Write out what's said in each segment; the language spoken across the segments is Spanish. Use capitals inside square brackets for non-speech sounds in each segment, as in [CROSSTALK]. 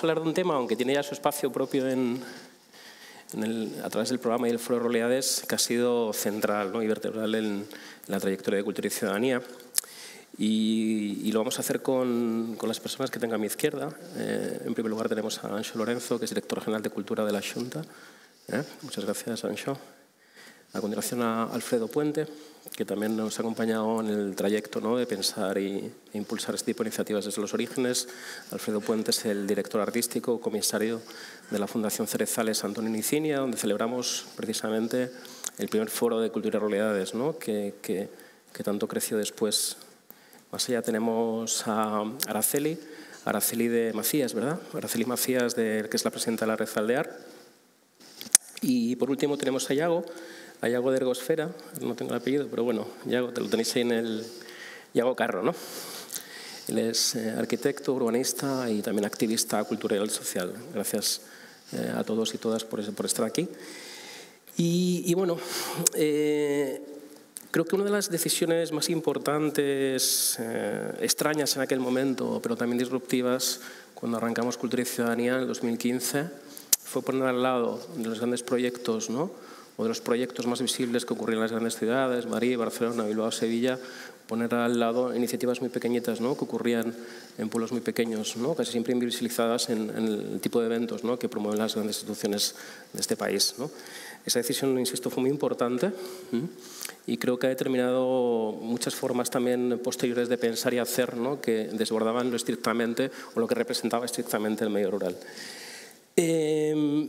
vamos a hablar de un tema, aunque tiene ya su espacio propio en, a través del programa y el Foro de Realidades, que ha sido central ¿no? y vertebral en, la trayectoria de Cultura y Ciudadanía. Y, lo vamos a hacer con, con, las personas que tengo a mi izquierda. Eh, en primer lugar tenemos a Ancho Lorenzo, que es director general de Cultura de la Junta. ¿Eh? Muchas gracias, Ancho. A continuación a Alfredo Puente, que también nos ha acompañado en el trayecto ¿no? de pensar y, e impulsar este tipo de iniciativas desde los orígenes. Alfredo Puente es el director artístico, comisario de la Fundación Cerezales Antonio Nicinia, donde celebramos precisamente el primer foro de cultura y realidades, ¿no? que, que, que tanto creció después. Más allá tenemos a Araceli, Araceli de Macías, ¿verdad? Araceli Macías, de, que es la presidenta de la Red Aldear. Y por último tenemos a Yago, hay algo de Ergosfera, no tengo el apellido, pero bueno, Yago, te lo tenéis ahí en el Yago Carro, ¿no? Él es eh, arquitecto, urbanista y también activista cultural y social. Gracias eh, a todos y todas por, por estar aquí. Y, bueno, eh, creo que una de las decisiones más importantes, extrañas en aquel momento, pero también disruptivas, cuando arrancamos Cultura y Ciudadanía en el 2015, fue poner al lado de los grandes proyectos, ¿no? O de los proyectos más visibles que ocurrían en las grandes ciudades, Madrid, Barcelona, Bilbao, Sevilla, poner al lado iniciativas muy pequeñitas ¿no? que ocurrían en pueblos muy pequeños, ¿no? casi siempre invisibilizadas en, el tipo de eventos ¿no? que promueven las grandes instituciones de este país. ¿no? Esa decisión, insisto, fue muy importante y creo que ha determinado muchas formas también posteriores de pensar y hacer ¿no? que desbordaban lo estrictamente o lo que representaba estrictamente el medio rural. Eh,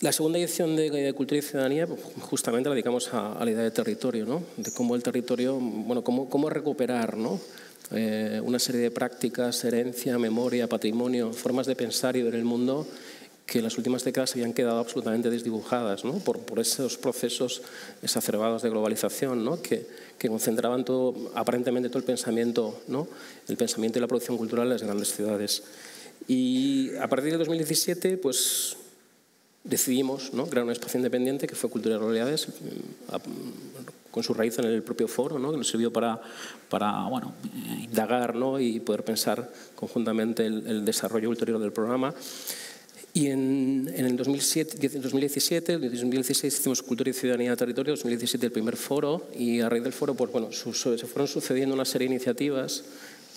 la segunda edición de, Cultura y Ciudadanía pues, justamente la dedicamos a, la idea de territorio, ¿no? de cómo el territorio, bueno, cómo, cómo recuperar ¿no? Eh, una serie de prácticas, herencia, memoria, patrimonio, formas de pensar y ver el mundo que en las últimas décadas habían quedado absolutamente desdibujadas ¿no? por, por, esos procesos exacerbados de globalización ¿no? que, que, concentraban todo, aparentemente todo el pensamiento, ¿no? el pensamiento y la producción cultural en las grandes ciudades. Y a partir de 2017, pues decidimos ¿no? crear un espacio independiente que fue Cultura y Realidades, mm, con su raíz en el propio foro, ¿no? que nos sirvió para, para bueno, indagar ¿no? y poder pensar conjuntamente el, desarrollo ulterior del programa. Y en, en el 2007, 2017, en 2016 hicimos Cultura y Ciudadanía Territorio, 2017 el primer foro, y a raíz del foro pues, bueno, se fueron sucediendo una serie de iniciativas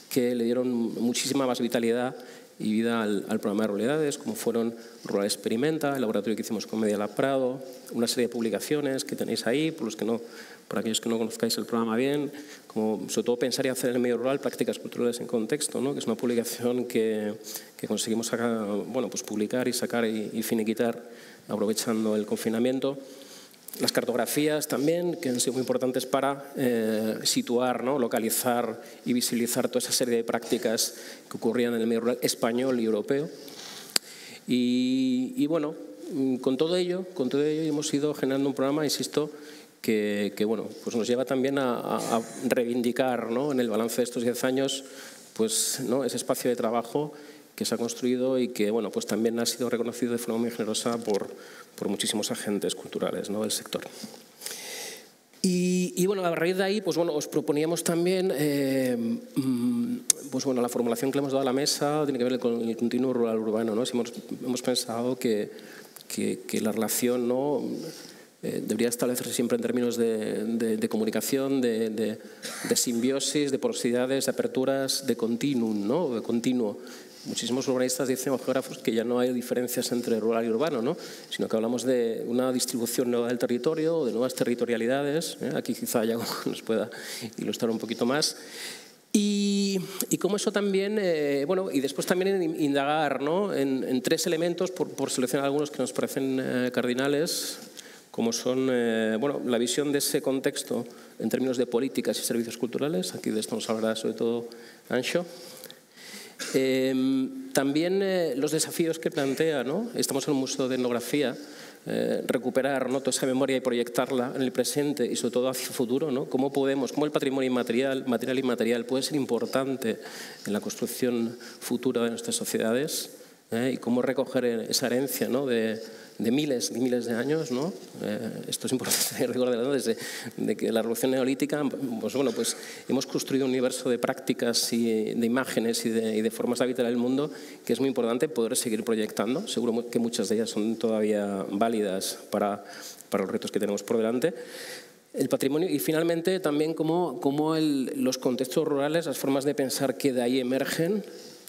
que le dieron muchísima más vitalidad y vida al, programa de realidades, como fueron Rural Experimenta, el laboratorio que hicimos con Media Lab Prado, una serie de publicaciones que tenéis ahí, por, los que no, por aquellos que no conozcáis el programa bien, como sobre todo pensar y hacer en el medio rural prácticas culturales en contexto, ¿no? que es una publicación que, que conseguimos sacar, bueno, pues publicar y sacar y finiquitar aprovechando el confinamiento. Las cartografías también, que han sido muy importantes para eh, situar, ¿no? localizar y visibilizar toda esa serie de prácticas que ocurrían en el medio rural español y europeo. Y, bueno, mm, con todo ello, con todo ello hemos ido generando un programa, insisto, que, bueno, pues nos lleva también a, reivindicar ¿no? en el balance de estos 10 años pues, ¿no? ese espacio de trabajo que se ha construido y que bueno, pues también ha sido reconocido de forma muy generosa por, por muchísimos agentes culturales ¿no? del sector. Y, bueno, a raíz de ahí, pues bueno, os proponíamos también, eh, mm, pues bueno, la formulación que le hemos dado a la mesa tiene que ver con el continuo rural urbano, ¿no? hemos, hemos pensado que, que, la relación, ¿no? Eh, debería establecerse siempre en términos de, de, comunicación, de, de, simbiosis, de porosidades, de aperturas, de continuum, ¿no? de continuo muchísimos urbanistas dicen, geógrafos, que ya no hay diferencias entre rural y urbano, ¿no? sino que hablamos de una distribución nueva del territorio, de nuevas territorialidades. ¿eh? Aquí quizá ya [LAUGHS] nos pueda ilustrar un poquito más. Y, y cómo eso también, eh, bueno, y después también indagar ¿no? en, tres elementos, por, seleccionar algunos que nos parecen eh, cardinales, como son eh, bueno, la visión de ese contexto en términos de políticas y servicios culturales. Aquí de esto nos hablará sobre todo Ancho. Em, también eh, los desafíos que plantea, ¿no? estamos en un museo de etnografía, eh, recuperar ¿no? toda esa memoria y proyectarla en el presente y sobre todo hacia el futuro, ¿no? cómo podemos, cómo el patrimonio inmaterial, material y inmaterial puede ser importante en la construcción futura de nuestras sociedades ¿eh? y cómo recoger esa herencia ¿no? de, de miles y miles de años, ¿no? Eh, esto es importante [LAUGHS] desde de la revolución neolítica, pues bueno, pues hemos construido un universo de prácticas y de imágenes y de, formas de habitar el mundo que es muy importante poder seguir proyectando. Seguro que muchas de ellas son todavía válidas para, para los retos que tenemos por delante. El patrimonio y finalmente también cómo, cómo los contextos rurales, las formas de pensar que de ahí emergen,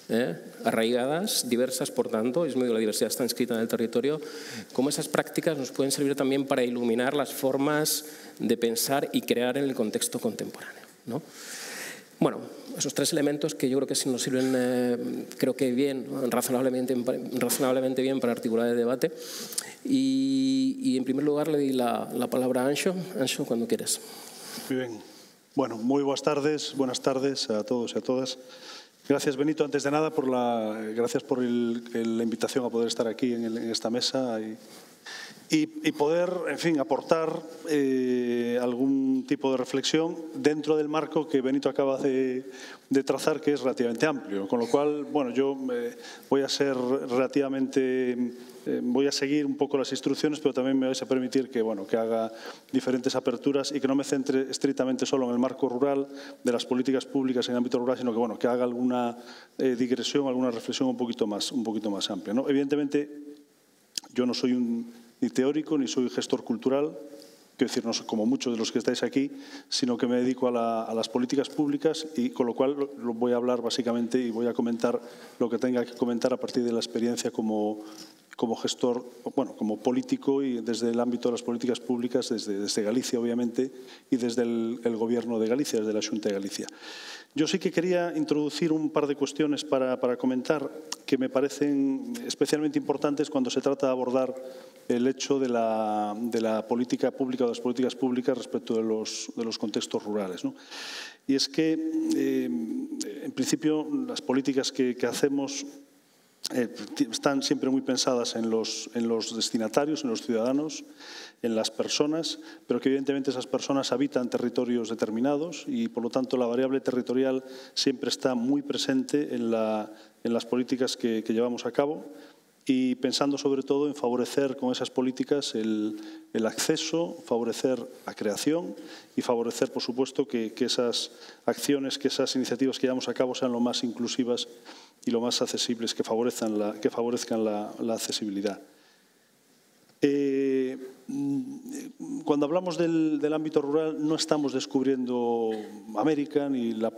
¿eh? arraigadas, diversas, por tanto, es medio la diversidad está inscrita en el territorio, cómo esas prácticas nos pueden servir también para iluminar las formas de pensar y crear en el contexto contemporáneo. ¿no? Bueno, esos tres elementos que yo creo que sí nos sirven, eh, creo que bien, razonablemente, razonablemente bien para articular el debate. Y, en primer lugar le di la, la palabra a Ancho. Ancho, cuando quieras. Muy bien. Bueno, muy buenas tardes, buenas tardes a todos y a todas. Gracias, Benito. Antes de nada, por la, gracias por la invitación a poder estar aquí en, esta mesa y, poder, en fin, aportar eh, algún tipo de reflexión dentro del marco que Benito acaba de, trazar, que es relativamente amplio. Con lo cual, bueno, yo eh, voy a ser relativamente eh, voy a seguir un poco las instrucciones, pero también me vais a permitir que, bueno, que haga diferentes aperturas y que no me centre estrictamente solo en el marco rural de las políticas públicas en el ámbito rural, sino que, bueno, que haga alguna eh, digresión, alguna reflexión un poquito más, un poquito más amplia. ¿no? Evidentemente, yo no soy un, ni teórico ni soy gestor cultural, quiero decir, no soy como muchos de los que estáis aquí, sino que me dedico a, a, las políticas públicas y con lo cual voy a hablar básicamente y voy a comentar lo que tenga que comentar a partir de la experiencia como, como gestor, bueno, como político y desde el ámbito de las políticas públicas, desde, desde Galicia, obviamente, y desde el, Gobierno de Galicia, desde la Junta de Galicia. Yo sí que quería introducir un par de cuestiones para, para, comentar que me parecen especialmente importantes cuando se trata de abordar el hecho de la, de la política pública o de las políticas públicas respecto de los, de los contextos rurales. ¿no? Y es que, eh, en principio, las políticas que, que hacemos eh, están siempre muy pensadas en los, en los destinatarios, en los ciudadanos, en las personas, pero que evidentemente esas personas habitan territorios determinados y por lo tanto la variable territorial siempre está muy presente en, la, en las políticas que, llevamos a cabo. Y pensando sobre todo en favorecer con esas políticas el, el acceso, favorecer la creación y favorecer, por supuesto, que, que esas acciones, que esas iniciativas que llevamos a cabo sean lo más inclusivas y lo más accesibles que favorezcan la, que favorezcan la, accesibilidad. Eh, cuando hablamos del, ámbito rural no estamos descubriendo América ni la,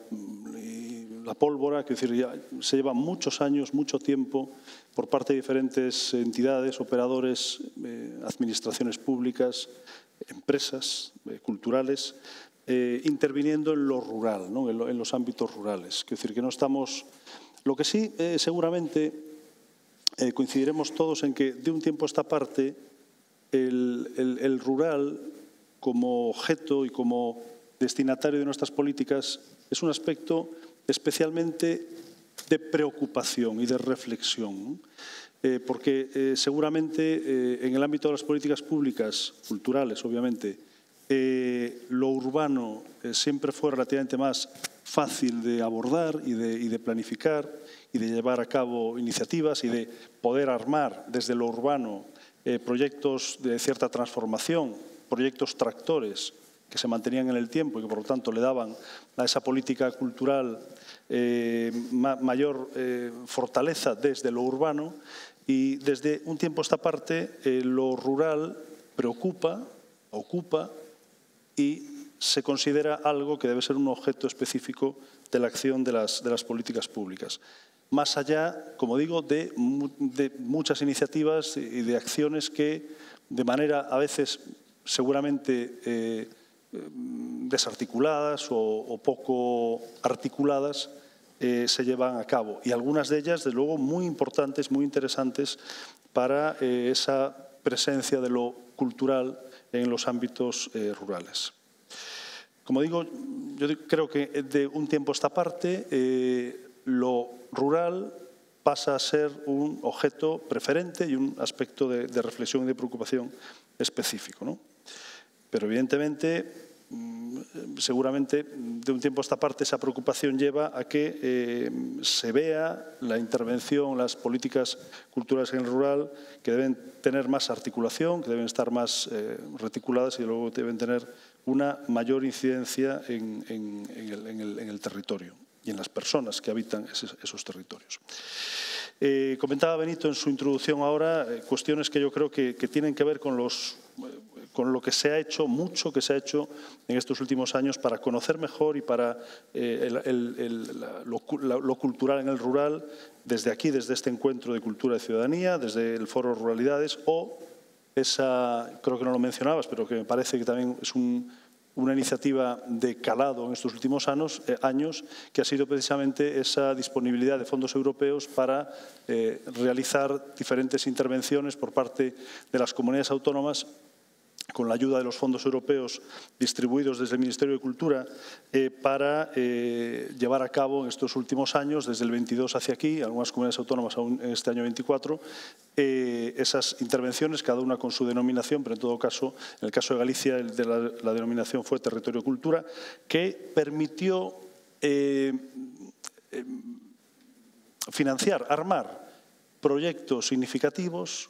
pólvora, que decir, se lleva muchos años, mucho tiempo por parte de diferentes entidades, operadores, eh, administraciones públicas, empresas eh, culturales, interviniendo en lo rural, ¿no? en, los ámbitos rurales. Es decir, que no estamos lo que sí, eh, seguramente eh, coincidiremos todos en que de un tiempo a esta parte el, rural como objeto y como destinatario de nuestras políticas es un aspecto especialmente de preocupación y de reflexión. Eh, porque seguramente en el ámbito de las políticas públicas, culturales obviamente, lo urbano siempre fue relativamente más fácil de abordar y de, planificar y de llevar a cabo iniciativas y de poder armar desde lo urbano eh, proyectos de cierta transformación, proyectos tractores que se mantenían en el tiempo y que por lo tanto le daban a esa política cultural eh, mayor eh, fortaleza desde lo urbano. Y desde un tiempo a esta parte lo rural preocupa, ocupa y se considera algo que debe ser un objeto específico de la acción de las, políticas públicas. Más allá, como digo, de, muchas iniciativas y de acciones que, de manera a veces seguramente eh, desarticuladas o, poco articuladas, eh, se llevan a cabo. Y algunas de ellas, de luego, muy importantes, muy interesantes para eh, esa presencia de lo cultural en los ámbitos rurales. Como digo, yo creo que de un tiempo a esta parte eh, lo rural pasa a ser un objeto preferente y un aspecto de, reflexión y de preocupación específico. ¿no? Pero evidentemente seguramente de un tiempo a esta parte esa preocupación lleva a que eh, se vea la intervención, las políticas culturales en el rural que deben tener más articulación, que deben estar más eh, reticuladas y luego deben tener una mayor incidencia en, el, territorio y en las personas que habitan esos, territorios. Eh, comentaba Benito en su introducción ahora eh, cuestiones que yo creo que, tienen que ver con, los, con lo que se ha hecho, mucho que se ha hecho en estos últimos años para conocer mejor y para eh, lo, cultural en el rural, desde aquí, desde este encuentro de cultura y ciudadanía, desde el foro Ruralidades o esa, creo que no lo mencionabas, pero que me parece que también es una iniciativa de calado en estos últimos años, eh, años, que ha sido precisamente esa disponibilidad de fondos europeos para eh, realizar diferentes intervenciones por parte de las comunidades autónomas con la ayuda de los fondos europeos distribuidos desde el Ministerio de Cultura eh, para eh, llevar a cabo en estos últimos años, desde el 22 hacia aquí, algunas comunidades autónomas aún este año 24, eh, esas intervenciones, cada una con su denominación, pero en todo caso, en el caso de Galicia, de la, denominación fue Territorio Cultura, que permitió financiar, armar proyectos significativos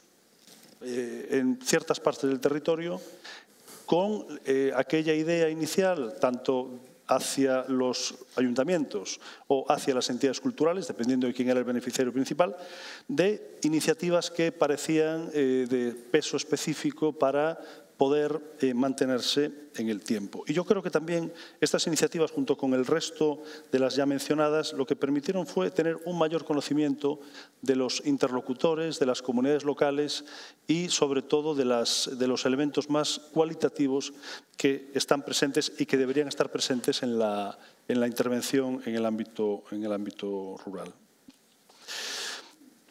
eh, en ciertas partes del territorio con eh, aquella idea inicial, tanto hacia los ayuntamientos o hacia las entidades culturales, dependiendo de quién era el beneficiario principal, de iniciativas que parecían eh, de peso específico para poder eh, mantenerse en el tiempo. Y yo creo que también estas iniciativas, junto con el resto de las ya mencionadas, lo que permitieron fue tener un mayor conocimiento de los interlocutores, de las comunidades locales y, sobre todo, de, los elementos más cualitativos que están presentes y que deberían estar presentes en la, en la intervención en el ámbito rural.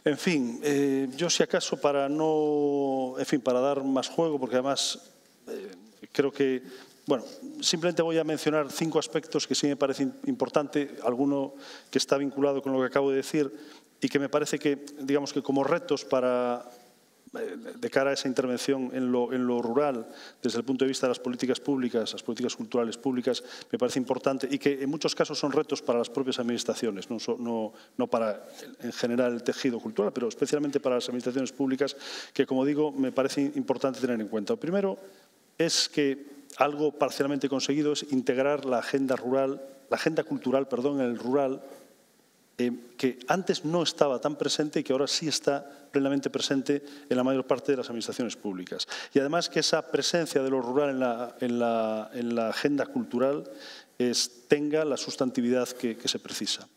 En fin, eh, yo si acaso para no, en fin, para dar más juego, porque además eh, creo que, bueno, simplemente voy a mencionar cinco aspectos que sí me parece importante, alguno que está vinculado con lo que acabo de decir y que me parece que, digamos que como retos para, de cara a esa intervención en lo, rural, desde el punto de vista de las políticas públicas, las políticas culturales públicas, me parece importante y que en muchos casos son retos para las propias administraciones, no, para en general el tejido cultural, pero especialmente para las administraciones públicas, que como digo, me parece importante tener en cuenta. Primero es que algo parcialmente conseguido es integrar la agenda rural, la agenda cultural, perdón, en el rural eh, que antes no estaba tan presente y que ahora sí está plenamente presente en la mayor parte de las administraciones públicas. Y además que esa presencia de lo rural en la, agenda cultural tenga la sustantividad que, se precisa.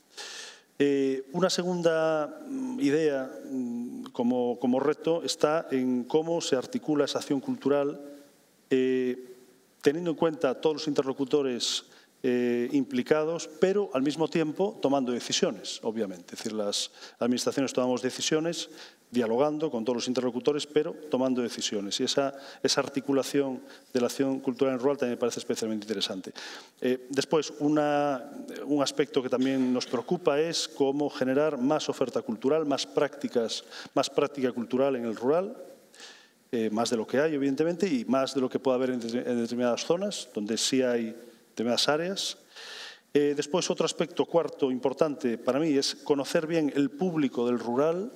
Eh, una segunda mm, idea mm, como, reto está en cómo se articula esa acción cultural eh, teniendo en cuenta todos los interlocutores eh, implicados, pero al mismo tiempo tomando decisiones, obviamente. Es decir, las administraciones tomamos decisiones dialogando con todos los interlocutores, pero tomando decisiones. Y esa, esa articulación de la acción cultural en rural también me parece especialmente interesante. Eh, después, un aspecto que también nos preocupa es cómo generar más oferta cultural, más prácticas, más práctica cultural en el rural, eh, más de lo que hay, evidentemente, y más de lo que puede haber en determinadas zonas, donde sí hay determinadas áreas. Eh, después, otro aspecto cuarto importante para mí es conocer bien el público del rural,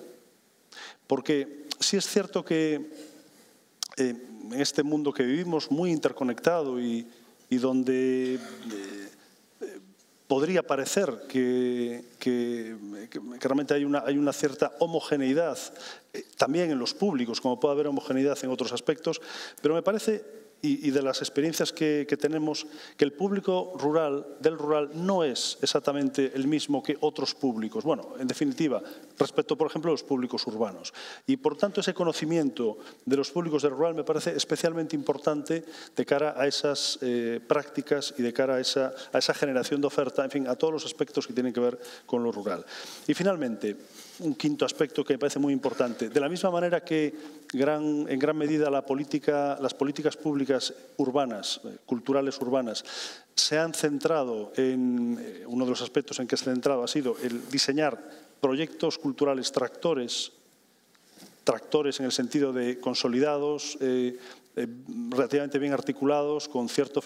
porque sí es cierto que eh, en este mundo que vivimos, muy interconectado y, donde eh, podría parecer que, realmente hay una, hay una, cierta homogeneidad también en los públicos, como puede haber homogeneidad en otros aspectos, pero me parece y, de las experiencias que, tenemos, que el público rural, del rural, no es exactamente el mismo que otros públicos. Bueno, en definitiva, respecto, por ejemplo, a los públicos urbanos. Y, por tanto, ese conocimiento de los públicos del rural me parece especialmente importante de cara a esas eh, prácticas y de cara a esa, a esa generación de oferta, en fin, a todos los aspectos que tienen que ver con lo rural. Y, finalmente, un quinto aspecto que me parece muy importante. De la misma manera que en gran medida las políticas públicas urbanas, eh, culturales urbanas, se han centrado en, eh, uno de los aspectos en que se ha centrado ha sido el diseñar proyectos culturales tractores, tractores en el sentido de consolidados, eh, relativamente bien articulados, con cierta,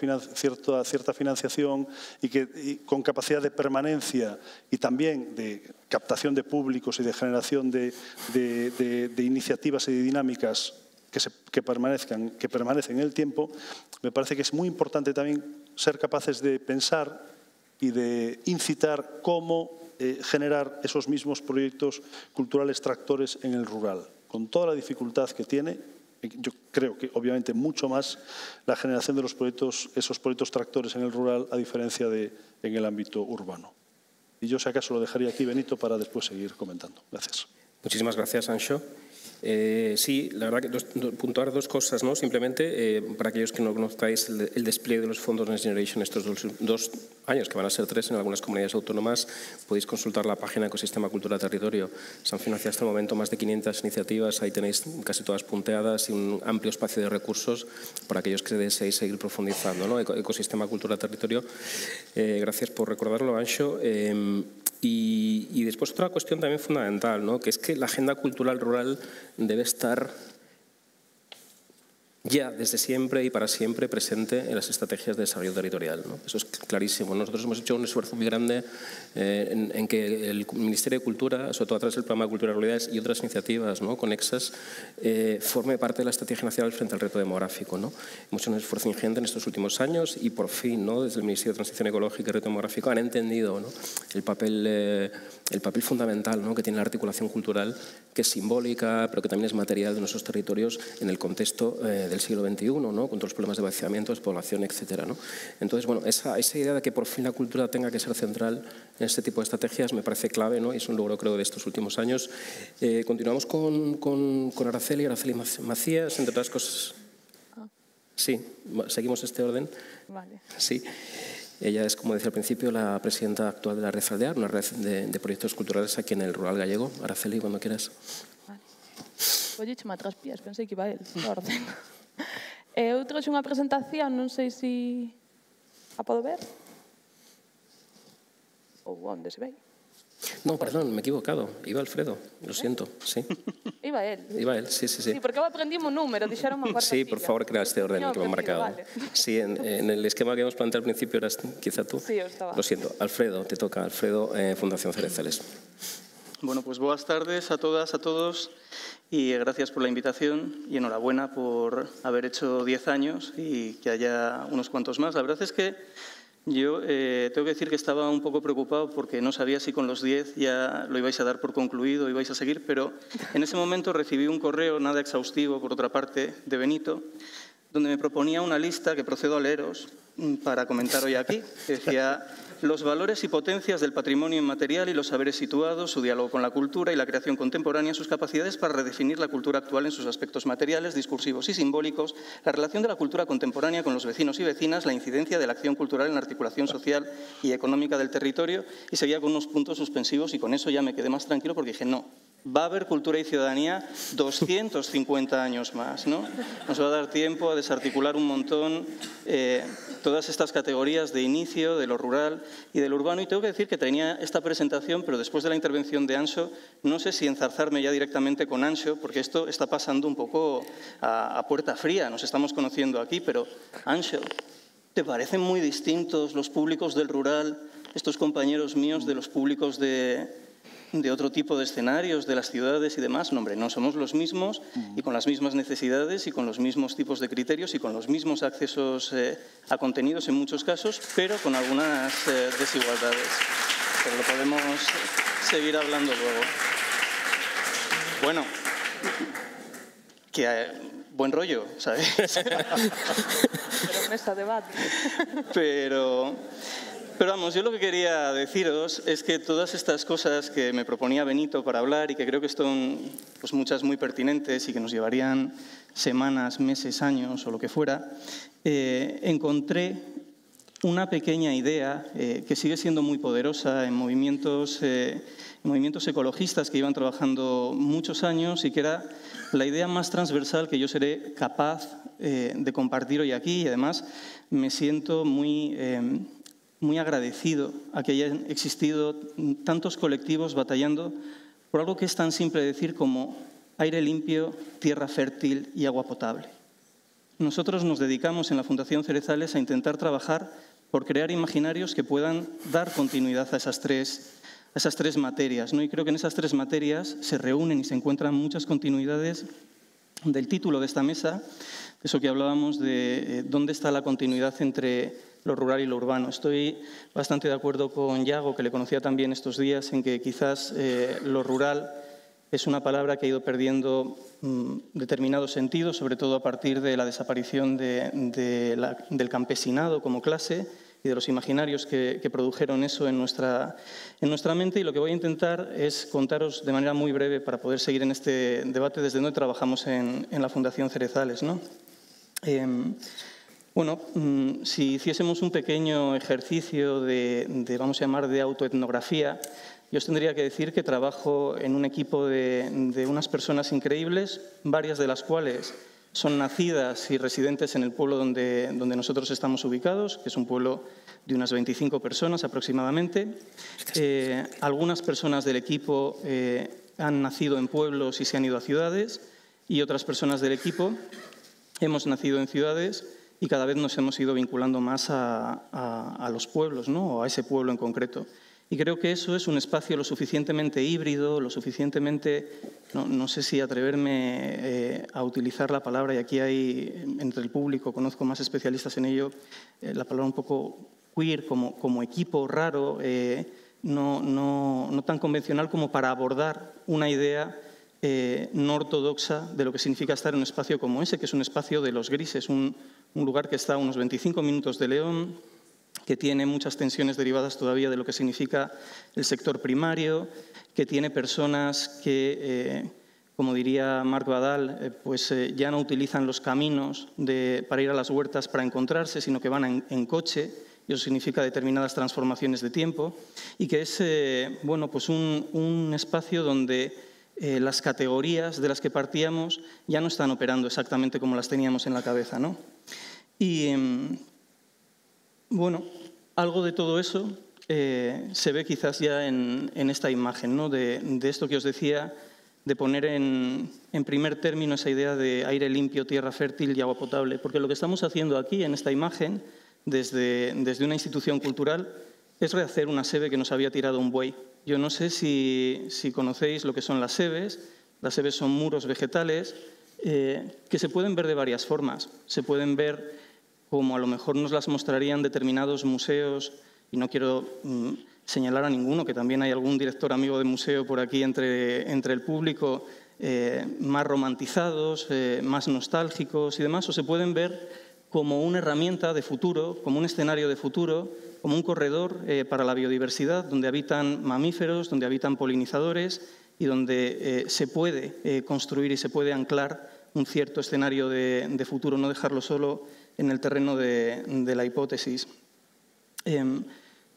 financiación y, que, con capacidad de permanencia y también de captación de públicos y de generación de, de iniciativas y de dinámicas que, permanezcan, que permanecen en el tiempo, me parece que es muy importante también ser capaces de pensar y de incitar cómo eh, generar esos mismos proyectos culturales tractores en el rural, con toda la dificultad que tiene. Yo creo que obviamente mucho más la generación de los proyectos, esos proyectos tractores en el rural a diferencia de en el ámbito urbano. Y yo si acaso lo dejaría aquí, Benito, para después seguir comentando. Gracias. Muchísimas gracias, Ancho. Eh, sí, la verdad que puntuar dos cosas, ¿no? Simplemente, eh, para aquellos que no conozcáis el, despliegue de los fondos Next Generation estos dos, años, que van a ser tres en algunas comunidades autónomas, podéis consultar la página Ecosistema Cultura Territorio. Se han financiado hasta el momento más de 500 iniciativas, ahí tenéis casi todas punteadas y un amplio espacio de recursos para aquellos que deseéis seguir profundizando. ¿no? Ecosistema Cultura Territorio, eh, gracias por recordarlo, Ancho. Y, después otra cuestión también fundamental, ¿no? que es que la agenda cultural rural debe estar ya desde siempre y para siempre presente en las estrategias de desarrollo territorial. ¿no? Eso es clarísimo. Nosotros hemos hecho un esfuerzo muy grande eh, en, que el Ministerio de Cultura, sobre todo a través del Programa de Cultura y Realidades y otras iniciativas ¿no? conexas, eh, forme parte de la estrategia nacional frente al reto demográfico. ¿no? Hemos hecho un esfuerzo ingente en estos últimos años y por fin, ¿no? desde el Ministerio de Transición Ecológica y Reto Demográfico, han entendido ¿no? el, papel, eh, el papel fundamental ¿no? que tiene la articulación cultural, que es simbólica, pero que también es material de nuestros territorios en el contexto del siglo XXI, ¿no? con todos los problemas de vaciamiento, población, etc. ¿no? Entonces, bueno, esa, esa, idea de que por fin la cultura tenga que ser central en este tipo de estrategias me parece clave ¿no? y es un logro, creo, de estos últimos años. Eh, continuamos con, con, con, Araceli, Araceli Macías, entre otras cosas. Ah. Sí, seguimos este orden. Vale. Sí. Ella es, como decía al principio, la presidenta actual de la Red Aldear, una red de, de proyectos culturales aquí en el rural gallego. Araceli, cuando quieras. Vale. Oye, chama pies, pensé que iba él, [LAUGHS] orden. E [LAUGHS] eu trouxe unha presentación, non sei se a podo ver. Ou onde se ve. No, perdón, me he equivocado. Iba Alfredo, lo siento, sí. [LAUGHS] Iba él. Iba él, sí, sí, sí. Sí, porque eu aprendi un número, dixeron unha cuarta [LAUGHS] Sí, por favor, crea este orden que me han marcado. Vale. Sí, en, en, el esquema que hemos planteado al principio eras quizá tú. Sí, estaba. Lo siento, Alfredo, te toca. Alfredo, eh, Fundación Cerezales. Bueno, pues buenas tardes a todas, a todos. Y gracias por la invitación y enhorabuena por haber hecho 10 años y que haya unos cuantos más. La verdad es que yo eh, tengo que decir que estaba un poco preocupado porque no sabía si con los 10 ya lo ibais a dar por concluido, ibais a seguir, pero en ese momento recibí un correo nada exhaustivo, por otra parte, de Benito, donde me proponía una lista que procedo a leeros para comentar hoy aquí, que decía los valores y potencias del patrimonio inmaterial y los saberes situados, su diálogo con la cultura y la creación contemporánea, sus capacidades para redefinir la cultura actual en sus aspectos materiales, discursivos y simbólicos, la relación de la cultura contemporánea con los vecinos y vecinas, la incidencia de la acción cultural en la articulación social y económica del territorio, y seguía con unos puntos suspensivos y con eso ya me quedé más tranquilo porque dije, no, va a haber cultura y ciudadanía [LAUGHS] 250 años más. ¿no? Nos va a dar tiempo a desarticular un montón eh, todas estas categorías de inicio, de lo rural y del urbano. Y tengo que decir que tenía esta presentación, pero después de la intervención de Ancho, no sé si enzarzarme ya directamente con Ancho, porque esto está pasando un poco a, a puerta fría. Nos estamos conociendo aquí, pero Ancho, ¿te parecen muy distintos los públicos del rural, estos compañeros míos, de los públicos de, de otro tipo de escenarios, de las ciudades y demás. No, hombre, no somos los mismos y con las mismas necesidades y con los mismos tipos de criterios y con los mismos accesos eh, a contenidos en muchos casos, pero con algunas eh, desigualdades. Pero lo podemos seguir hablando luego. Bueno, que eh, buen rollo, ¿sabes? [LAUGHS] pero mesa debate. Pero pero vamos, yo lo que quería deciros es que todas estas cosas que me proponía Benito para hablar y que creo que son pues, muchas muy pertinentes y que nos llevarían semanas, meses, años o lo que fuera, eh, encontré una pequeña idea eh, que sigue siendo muy poderosa en movimientos, eh, movimientos ecologistas que iban trabajando muchos años y que era la idea más transversal que yo seré capaz de compartir hoy aquí. Y además me siento muy, muy agradecido a que hayan existido tantos colectivos batallando por algo que es tan simple decir como aire limpio, tierra fértil y agua potable. Nosotros nos dedicamos en la Fundación Cerezales a intentar trabajar por crear imaginarios que puedan dar continuidad a esas tres, esas tres materias. ¿no? Y creo que en esas tres materias se reúnen y se encuentran muchas continuidades del título de esta mesa, eso que hablábamos de eh, dónde está la continuidad entre lo rural y lo urbano. Estoy bastante de acuerdo con Yago, que le conocía también estos días, en que quizás eh, lo rural es una palabra que ha ido perdiendo mm, determinado sentido, sobre todo a partir de la desaparición del campesinado como clase y de los imaginarios que, produjeron eso en nuestra, en nuestra mente. Y lo que voy a intentar es contaros de manera muy breve para poder seguir en este debate desde donde trabajamos en, la Fundación Cerezales. ¿no? Em, bueno, mm, si hiciésemos un pequeño ejercicio de, de, vamos a llamar, de autoetnografía, yo os tendría que decir que trabajo en un equipo de, unas personas increíbles, varias de las cuales son nacidas y residentes en el pueblo donde, donde nosotros estamos ubicados, que es un pueblo de unas 25 personas aproximadamente. Eh, algunas personas del equipo eh, han nacido en pueblos y se han ido a ciudades y otras personas del equipo hemos nacido en ciudades y cada vez nos hemos ido vinculando más a, a los pueblos, ¿no? a ese pueblo en concreto. Y creo que eso es un espacio lo suficientemente híbrido, lo suficientemente, no, sé si atreverme eh, a utilizar la palabra, y aquí hay entre el público, conozco más especialistas en ello, eh, la palabra un poco queer como, como equipo raro, eh, no, no, no, tan convencional como para abordar una idea no ortodoxa de lo que significa estar en un espacio como ese, que es un espacio de los grises, un, un lugar que está a unos 25 minutos de León, que tiene muchas tensiones derivadas todavía de lo que significa el sector primario, que tiene personas que, eh, como diría Marc Badal, eh, pues eh, ya no utilizan los caminos para ir a las huertas para encontrarse, sino que van en, coche, y eso significa determinadas transformaciones de tiempo, y que es bueno, pues un, un espacio donde las categorías de las que partíamos ya no están operando exactamente como las teníamos en la cabeza. ¿no? Y em, bueno, algo de todo eso eh, se ve quizás ya en, esta imagen, ¿no? de, esto que os decía, de poner en, primer término esa idea de aire limpio, tierra fértil y agua potable. Porque lo que estamos haciendo aquí, en esta imagen, desde, desde una institución cultural, es rehacer una sebe que nos había tirado un buey. Yo no sé si, conocéis lo que son las sebes. Las sebes son muros vegetales eh, que se pueden ver de varias formas. Se pueden ver como a lo mejor nos las mostrarían determinados museos, y no quiero mm, señalar a ninguno, que también hay algún director amigo de museo por aquí entre, entre el público, eh, más romantizados, eh, más nostálgicos y demás, o se pueden ver como una herramienta de futuro, como un escenario de futuro, como un corredor eh, para la biodiversidad, donde habitan mamíferos, donde habitan polinizadores y donde se puede construir y se puede anclar un cierto escenario de, futuro, no dejarlo solo en el terreno de, la hipótesis. Em,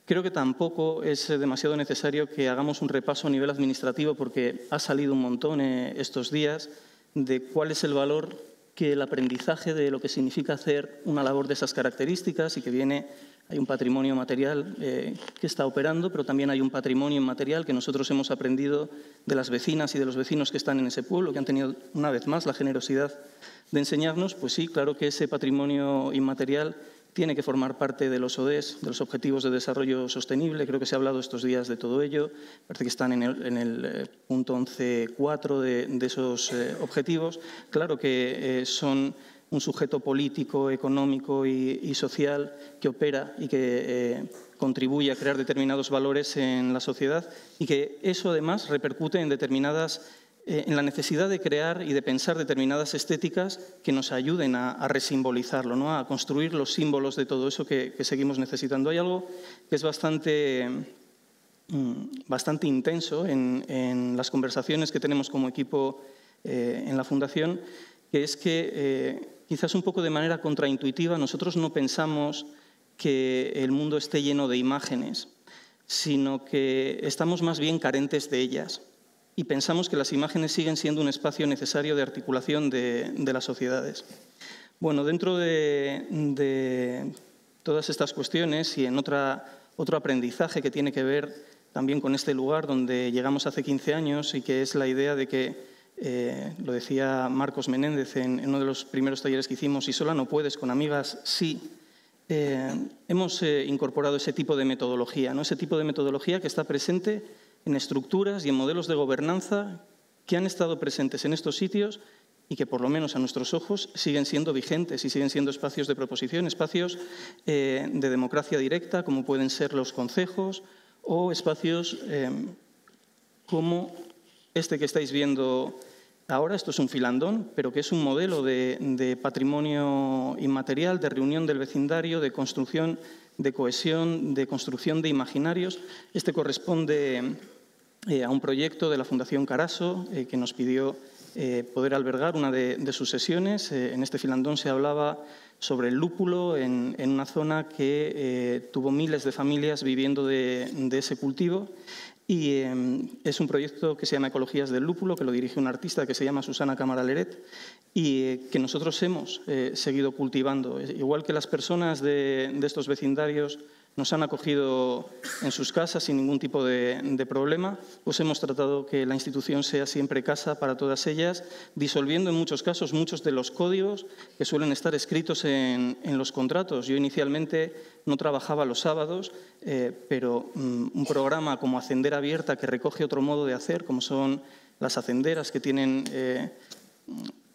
creo que tampoco es demasiado necesario que hagamos un repaso a nivel administrativo porque ha salido un montón eh, estos días de cuál es el valor que el aprendizaje de lo que significa hacer una labor de esas características y que viene, hay un patrimonio material eh, que está operando, pero también hay un patrimonio inmaterial que nosotros hemos aprendido de las vecinas y de los vecinos que están en ese pueblo, que han tenido una vez más la generosidad de enseñarnos, pues sí, claro que ese patrimonio inmaterial tiene que formar parte de los ODS, de los Objetivos de Desarrollo Sostenible. Creo que se ha hablado estos días de todo ello. Parece que están en el, eh, punto 11.4 de, de esos eh, objetivos. Claro que eh, son un sujeto político, económico y, social que opera y que contribuye a crear determinados valores en la sociedad y que eso además repercute en determinadas eh, en la necesidad de crear y de pensar determinadas estéticas que nos ayuden a, resimbolizarlo, ¿no? a construir los símbolos de todo eso que, seguimos necesitando. Hay algo que es bastante, mm, bastante intenso en, las conversaciones que tenemos como equipo eh, en la Fundación, que es que eh, quizás un poco de manera contraintuitiva nosotros no pensamos que el mundo esté lleno de imágenes, sino que estamos más bien carentes de ellas y pensamos que las imágenes siguen siendo un espacio necesario de articulación de, las sociedades. Bueno, dentro de, todas estas cuestiones y en otra, otro aprendizaje que tiene que ver también con este lugar donde llegamos hace 15 años y que es la idea de que, eh, lo decía Marcos Menéndez en, uno de los primeros talleres que hicimos, si sola no puedes, con amigas sí, eh, hemos eh, incorporado ese tipo de metodología, ¿no? ese tipo de metodología que está presente en estructuras y en modelos de gobernanza que han estado presentes en estos sitios y que por lo menos a nuestros ojos siguen siendo vigentes y siguen siendo espacios de proposición, espacios de democracia directa, como pueden ser los concejos, o espacios como este que estáis viendo ahora, esto es un filandón, pero que es un modelo de, patrimonio inmaterial, de reunión del vecindario, de construcción, de cohesión, de construcción de imaginarios. Este corresponde eh, a un proyecto de la Fundación Caraso eh, que nos pidió eh, poder albergar una de, sus sesiones. en este filandón se hablaba sobre el lúpulo en, una zona que tuvo miles de familias viviendo de, ese cultivo. Y es un proyecto que se llama Ecologías del Lúpulo, que lo dirige una artista que se llama Susana Camaraleret y que nosotros hemos seguido cultivando. Igual que las personas de estos vecindarios nos han acogido en sus casas sin ningún tipo de, problema, pues hemos tratado que la institución sea siempre casa para todas ellas, disolviendo en muchos casos muchos de los códigos que suelen estar escritos en, los contratos. Yo inicialmente no trabajaba los sábados, eh, pero mm, un programa como Ascender Abierta que recoge otro modo de hacer, como son las hacenderas que tienen... Eh,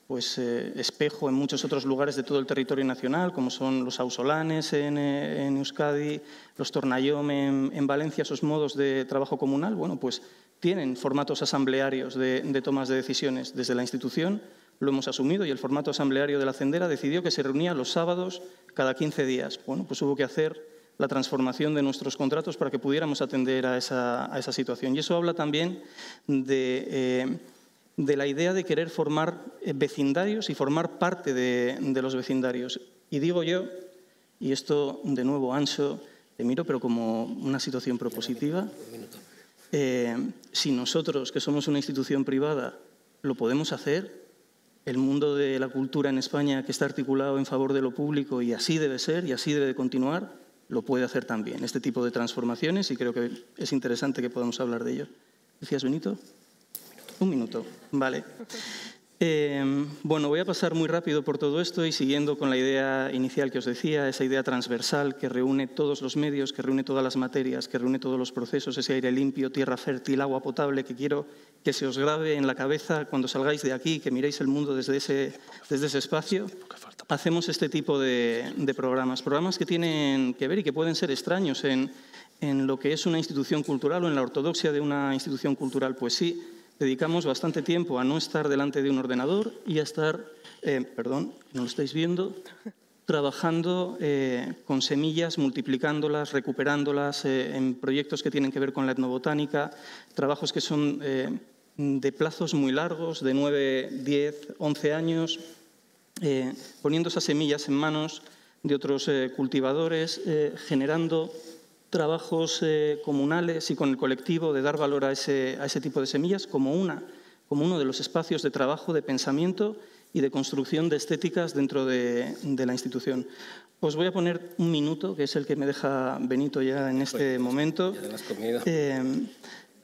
pues, eh, espejo en muchos otros lugares de todo el territorio nacional, como son los ausolanes en, eh, Euskadi, los tornayom en, Valencia, esos modos de trabajo comunal, bueno, pues tienen formatos asamblearios de, tomas de decisiones. Desde la institución lo hemos asumido y el formato asambleario de la Cendera decidió que se reunía los sábados cada 15 días. Bueno, pues hubo que hacer la transformación de nuestros contratos para que pudiéramos atender a esa, situación. Y eso habla también de... Eh, de la idea de querer formar eh, vecindarios y formar parte de, los vecindarios. Y digo yo, y esto de nuevo, Ancho, te miro, pero como una situación propositiva, eh, si nosotros, que somos una institución privada, lo podemos hacer, el mundo de la cultura en España, que está articulado en favor de lo público y así debe ser y así debe de continuar, lo puede hacer también, este tipo de transformaciones, y creo que es interesante que podamos hablar de ello. ¿Decías, Benito? Un minuto, vale. Eh, bueno, voy a pasar muy rápido por todo esto y siguiendo con la idea inicial que os decía, esa idea transversal que reúne todos los medios, que reúne todas las materias, que reúne todos los procesos, ese aire limpio, tierra fértil, agua potable, que quiero que se os grabe en la cabeza cuando salgáis de aquí, que miréis el mundo desde ese, desde ese espacio. Hacemos este tipo de, de programas, programas que tienen que ver y que pueden ser extraños en, en lo que es una institución cultural o en la ortodoxia de una institución cultural, pues sí dedicamos bastante tiempo a no estar delante de un ordenador y a estar, eh, perdón, no lo estáis viendo, trabajando eh, con semillas, multiplicándolas, recuperándolas eh, en proyectos que tienen que ver con la etnobotánica, trabajos que son de plazos muy largos, de 9, 10, 11 años, poniendo esas semillas en manos de otros cultivadores, generando trabajos eh, comunales y con el colectivo de dar valor a ese, a ese tipo de semillas como, una, como uno de los espacios de trabajo, de pensamiento y de construcción de estéticas dentro de, de, la institución. Os voy a poner un minuto, que es el que me deja Benito ya en este pues, momento, eh,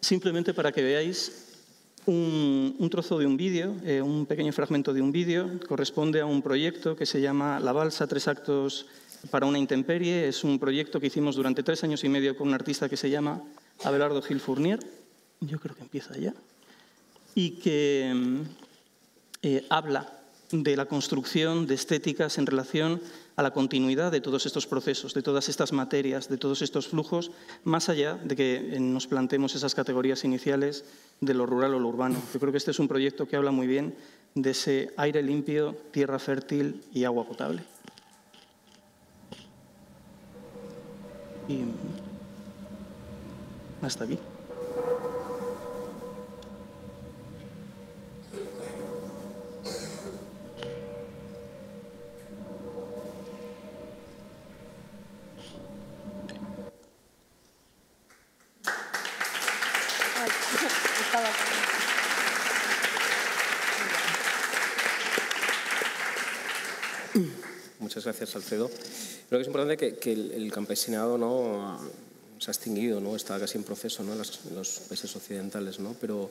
simplemente para que veáis un, un trozo de un vídeo, eh, un pequeño fragmento de un vídeo, corresponde a un proyecto que se llama La Balsa, tres actos para una intemperie. Es un proyecto que hicimos durante tres años y medio con un artista que se llama Abelardo Gil Fournier. Yo creo que empieza ya. Y que mm, eh, habla de la construcción de estéticas en relación a la continuidad de todos estos procesos, de todas estas materias, de todos estos flujos, más allá de que eh, nos planteemos esas categorías iniciales de lo rural o lo urbano. Yo creo que este es un proyecto que habla muy bien de ese aire limpio, tierra fértil y agua potable. Y hasta aquí. Muchas gracias, Alfredo. Creo que es importante que, que el, el, campesinado no se ha extinguido, no está casi en proceso ¿no? en, los, en los países occidentales, ¿no? pero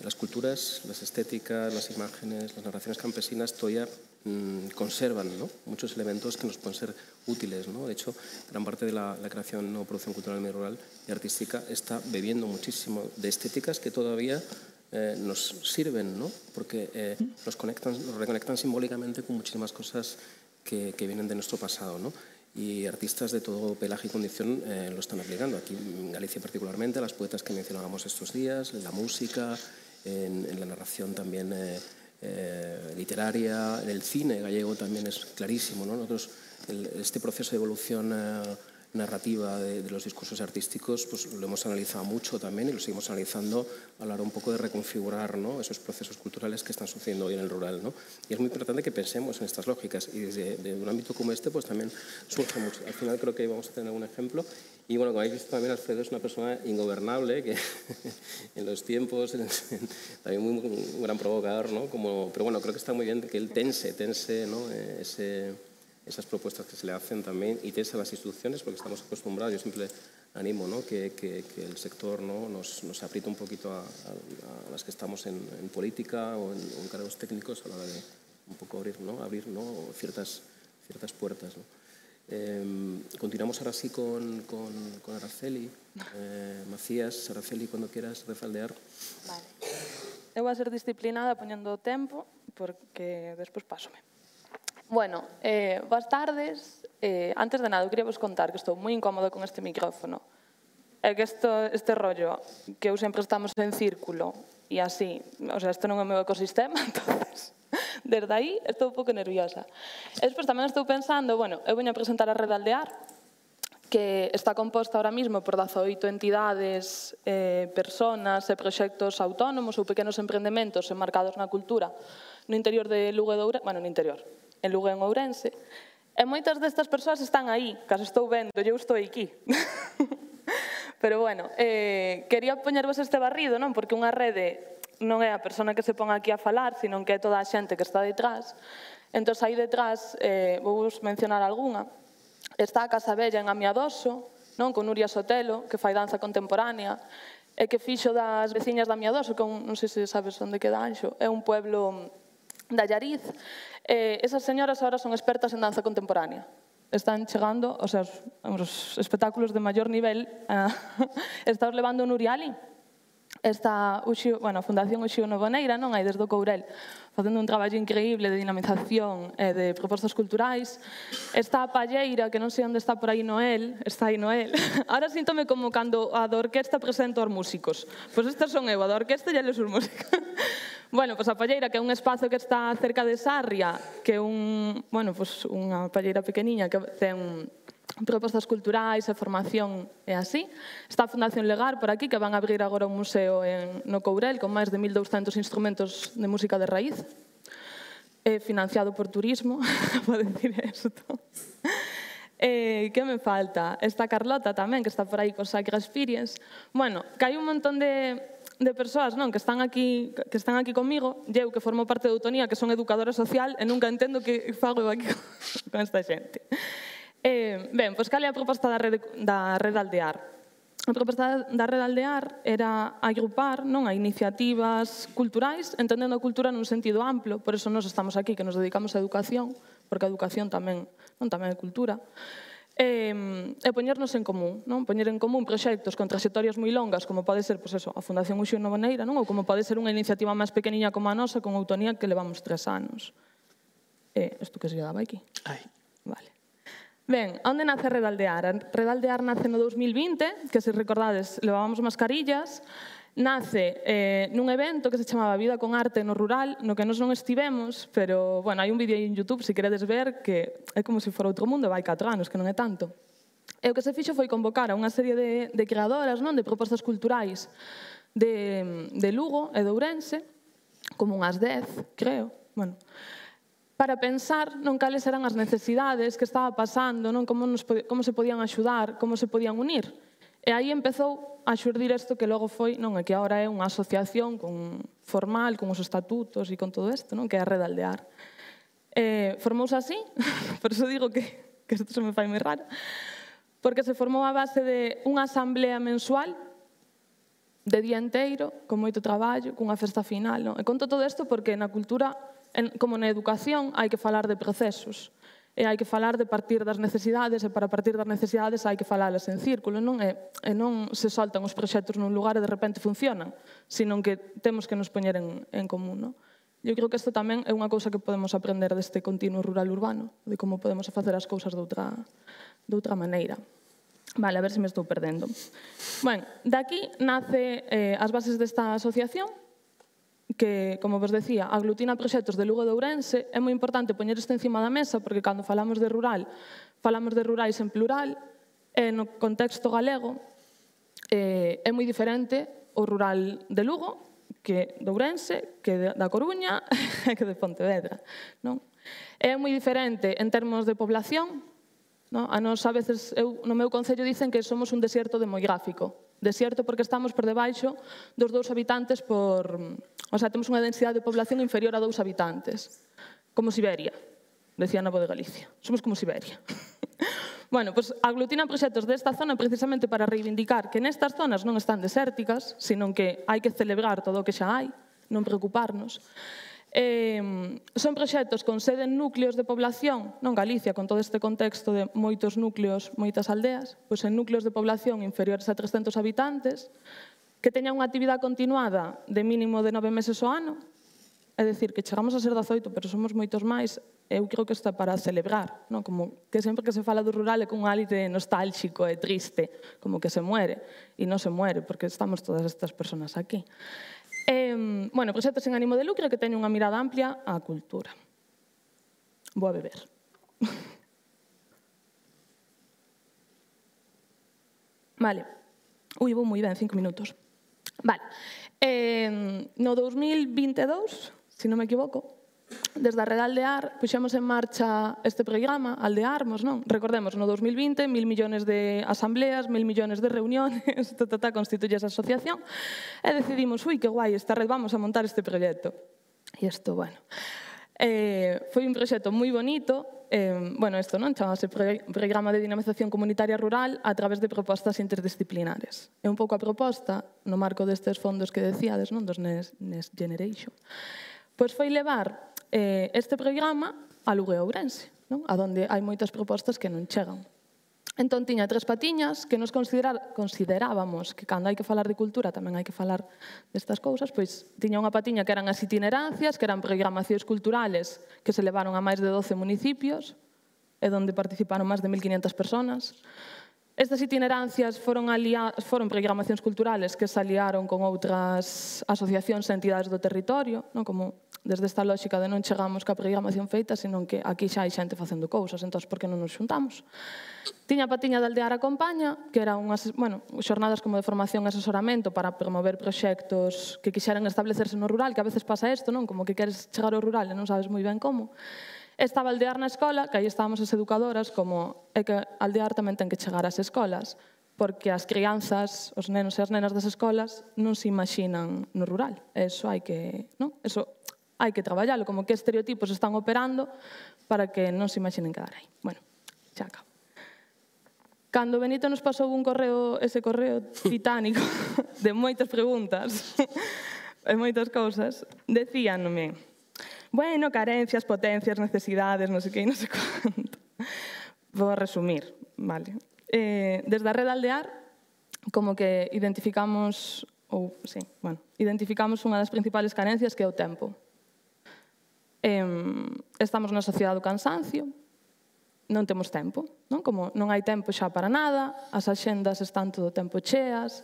las culturas, las estéticas, las imágenes, las narraciones campesinas todavía mmm, conservan ¿no? muchos elementos que nos pueden ser útiles. ¿no? De hecho, gran parte de la, la creación o producción cultural medio rural y artística está bebiendo muchísimo de estéticas que todavía eh, nos sirven, ¿no? porque eh, nos, conectan, nos reconectan simbólicamente con muchísimas cosas que, que vienen de nuestro pasado. ¿no? y artistas de todo pelaje y condición eh, lo están aplicando. Aquí en Galicia particularmente, las poetas que mencionábamos estos días, la música, en, en la narración también eh, eh, literaria, en el cine gallego también es clarísimo. ¿no? Nosotros, el, este proceso de evolución eh, narrativa de, de, los discursos artísticos pues lo hemos analizado mucho también y lo seguimos analizando a la hora un poco de reconfigurar ¿no? esos procesos culturales que están sucediendo hoy en el rural. ¿no? Y es muy importante que pensemos en estas lógicas y desde de un ámbito como este pues también surge mucho. Al final creo que vamos a tener un ejemplo y bueno, como habéis visto también, Alfredo es una persona ingobernable, que [LAUGHS] en los tiempos, también muy, un gran provocador, ¿no? Como, pero bueno, creo que está muy bien que él tense, tense ¿no? Eh, Ese, esas propuestas que se le hacen también y tense las instituciones, porque estamos acostumbrados, yo siempre animo ¿no? que, que, que el sector ¿no? nos, nos aprieta un poquito a, a, a las que estamos en, en política o en, en, cargos técnicos a la hora de un poco abrir, ¿no? abrir ¿no? ciertas, ciertas puertas. ¿no? Eh, continuamos ahora sí con, con, con Araceli. [LAUGHS] Eh, Macías, Araceli, cuando quieras refaldear. Vale. Eu a ser disciplinada poñendo o tempo, porque despois pásome. Bueno, eh, boas tardes. Eh, antes de nada, eu quería vos contar que estou moi incómodo con este micrófono. É que esto, este rollo, que eu sempre estamos en círculo, e así, o sea, isto non é o meu ecosistema, [LAUGHS] entonces, desde aí estou un pouco nerviosa. E despois tamén estou pensando, bueno, eu veño a presentar a Red Aldear, que está composta ahora mismo por 18 entidades, eh, personas e proxectos autónomos ou pequenos emprendementos enmarcados na cultura no interior de Lugo e Doura, bueno, no interior, en Lugo en Ourense, e moitas destas persoas están aí, caso estou vendo, eu estou aquí. [LAUGHS] Pero bueno, eh, quería poñervos este barrido, non? Porque unha rede non é a persona que se pon aquí a falar, sino que é toda a xente que está detrás. Entón, aí detrás, eh, vou vos mencionar algunha. Está a Casa Bella en Amiadoso, non? con Nuria Sotelo, que fai danza contemporánea, e que fixo das veciñas de Amiadoso, que un, non sei se sabes onde queda Anxo, é un pueblo da Llariz, Eh, esas señoras ahora son expertas en danza contemporánea. Están chegando o sea, os espectáculos de maior nivel. Eh, [LAUGHS] está os levando Nuriali, está Uxio, bueno, a Fundación Uxio Novoneira, non hai desde o Courel, facendo un traballo increíble de dinamización e de propostas culturais. Está a Palleira, que non sei onde está por aí Noel, está aí Noel. [LAUGHS] Ahora síntome como cando a da orquesta presento aos músicos. Pois estes son eu, a da orquesta e eles os músicos. [LAUGHS] Bueno, pois a Palleira, que é un espazo que está cerca de Sarria, que é un, bueno, pois unha palleira pequeniña que ten propostas culturais e formación e así. Está a Fundación Legar por aquí, que van a abrir agora un museo en, no Courel con máis de 1.200 instrumentos de música de raíz, eh, financiado por turismo, [LAUGHS] vou dicir isto. Eh, que me falta? Está Carlota tamén, que está por aí con Sacra Experience. Bueno, que hai un montón de, de persoas non que están aquí que están aquí comigo, eu que formo parte de Utonía, que son educadora social e nunca entendo que fago aquí [LAUGHS] con esta xente. Eh, ben, pois cal é a proposta da rede, da rede Aldear? A proposta da Red Aldear era agrupar non a iniciativas culturais, entendendo a cultura nun sentido amplo, por eso nos estamos aquí, que nos dedicamos a educación, porque a educación tamén, non tamén é cultura, e, e poñernos en común, non? poñer en común proxectos con trayectorias moi longas, como pode ser pois eso, a Fundación Uxio Novoneira, non? ou como pode ser unha iniciativa máis pequeniña como a nosa, con autonomía que levamos tres anos. E, isto que se lle daba aquí? Ai. Vale. Ben, onde nace Redaldear? Redaldear nace no 2020, que se recordades, levábamos mascarillas, nace eh, nun evento que se chamaba Vida con Arte no Rural, no que nos non estivemos, pero, bueno, hai un vídeo en Youtube, se queredes ver, que é como se fora outro mundo, vai 4 anos, que non é tanto. E o que se fixo foi convocar a unha serie de, de creadoras, non, de propostas culturais de, de Lugo e de Ourense, como unhas 10, creo, bueno, para pensar non cales eran as necesidades que estaba pasando, non como, nos, como se podían axudar, como se podían unir. E aí empezou a xurdir isto que logo foi, non, é que agora é unha asociación con, formal, con os estatutos e con todo isto, non, que é a Red Aldear. Eh, formouse así, [LAUGHS] por iso digo que, que isto se me fai moi raro, porque se formou a base de unha asamblea mensual de día enteiro, con moito traballo, cunha festa final. Non? E conto todo isto porque na cultura en, como na educación, hai que falar de procesos e hai que falar de partir das necesidades e para partir das necesidades hai que falalas en círculo non é e non se soltan os proxectos nun lugar e de repente funcionan sino que temos que nos poñer en, en común non? eu creo que isto tamén é unha cousa que podemos aprender deste continuo rural urbano de como podemos facer as cousas de outra, de outra maneira Vale, a ver se me estou perdendo. Ben, daqui nace eh, as bases desta asociación, que, como vos decía, aglutina proxectos de Lugo de Ourense, é moi importante poñer isto encima da mesa porque cando falamos de rural, falamos de rurais en plural, e no contexto galego eh, é moi diferente o rural de Lugo que de Ourense, que da Coruña e [LAUGHS] que de Pontevedra. Non? É moi diferente en termos de población, non? a nos a veces eu, no meu concello dicen que somos un desierto demográfico, desierto porque estamos por debaixo dos dous habitantes por... O sea, temos unha densidade de población inferior a dous habitantes. Como Siberia, decía Nabo de Galicia. Somos como Siberia. [LAUGHS] bueno, pois pues, aglutina proxectos desta zona precisamente para reivindicar que nestas zonas non están desérticas, senón que hai que celebrar todo o que xa hai, non preocuparnos eh, son proxectos con sede en núcleos de población, non Galicia, con todo este contexto de moitos núcleos, moitas aldeas, pois en núcleos de población inferiores a 300 habitantes, que teñan unha actividade continuada de mínimo de nove meses ao ano, é dicir, que chegamos a ser 18, pero somos moitos máis, eu creo que está para celebrar, non? como que sempre que se fala do rural é con un hálito nostálxico e triste, como que se muere, e non se muere, porque estamos todas estas personas aquí. Eh, bueno, proxectos en ánimo de lucro que teñen unha mirada amplia á cultura. Vou a beber. [LAUGHS] Vale. Ui, vou moi ben, cinco minutos. Vale. Eh, no 2022, se si non me equivoco, Desde a Red Aldear puxemos en marcha este programa, Aldearmos, non? Recordemos, no 2020, mil millóns de asambleas, mil millóns de reunións, [LAUGHS] tata, constituye esa asociación, e decidimos, ui, que guai, esta red vamos a montar este proxecto. E isto, bueno, eh, foi un proxecto moi bonito, eh, bueno, isto non chamase Programa de Dinamización Comunitaria Rural a través de propostas interdisciplinares. É un pouco a proposta, no marco destes fondos que decíades, non? dos Next, Next Generation, pois foi levar eh, este programa alugue Ourense, non? a donde hai moitas propostas que non chegan. Entón tiña tres patiñas que nos considerar, considerábamos que cando hai que falar de cultura tamén hai que falar destas cousas, pois tiña unha patiña que eran as itinerancias, que eran programacións culturales que se levaron a máis de 12 municipios, e donde participaron máis de 1.500 personas. Estas itinerancias foron, alia... foron programacións culturales que se aliaron con outras asociacións e entidades do territorio, non? como Desde esta lógica de non chegamos ca programación feita, senón que aquí xa hai xente facendo cousas, entón por que non nos xuntamos? Tiña a patiña da a compaña, que era unhas, bueno, xornadas como de formación e asesoramento para promover proxectos que quixeran establecerse no rural, que a veces pasa isto, non? Como que queres chegar ao rural e non sabes moi ben como. Estaba aldear na escola, que aí estábamos as educadoras, como é que aldear tamén ten que chegar ás escolas, porque as crianzas, os nenos e as nenas das escolas non se imaginan no rural. Eso hai que, non? Eso hai que traballalo, como que estereotipos están operando para que non se imaginen quedar aí. Bueno, xa acabo. Cando Benito nos pasou un correo, ese correo titánico [LAUGHS] de moitas preguntas [LAUGHS] e moitas cousas, decíanme, bueno, carencias, potencias, necesidades, non sei que, non sei quanto. [LAUGHS] Vou a resumir, vale. Eh, desde a Red Aldear, como que identificamos ou, sí, bueno, identificamos unha das principales carencias que é o tempo estamos na sociedade do cansancio, non temos tempo, non? Como non hai tempo xa para nada, as axendas están todo o tempo cheas,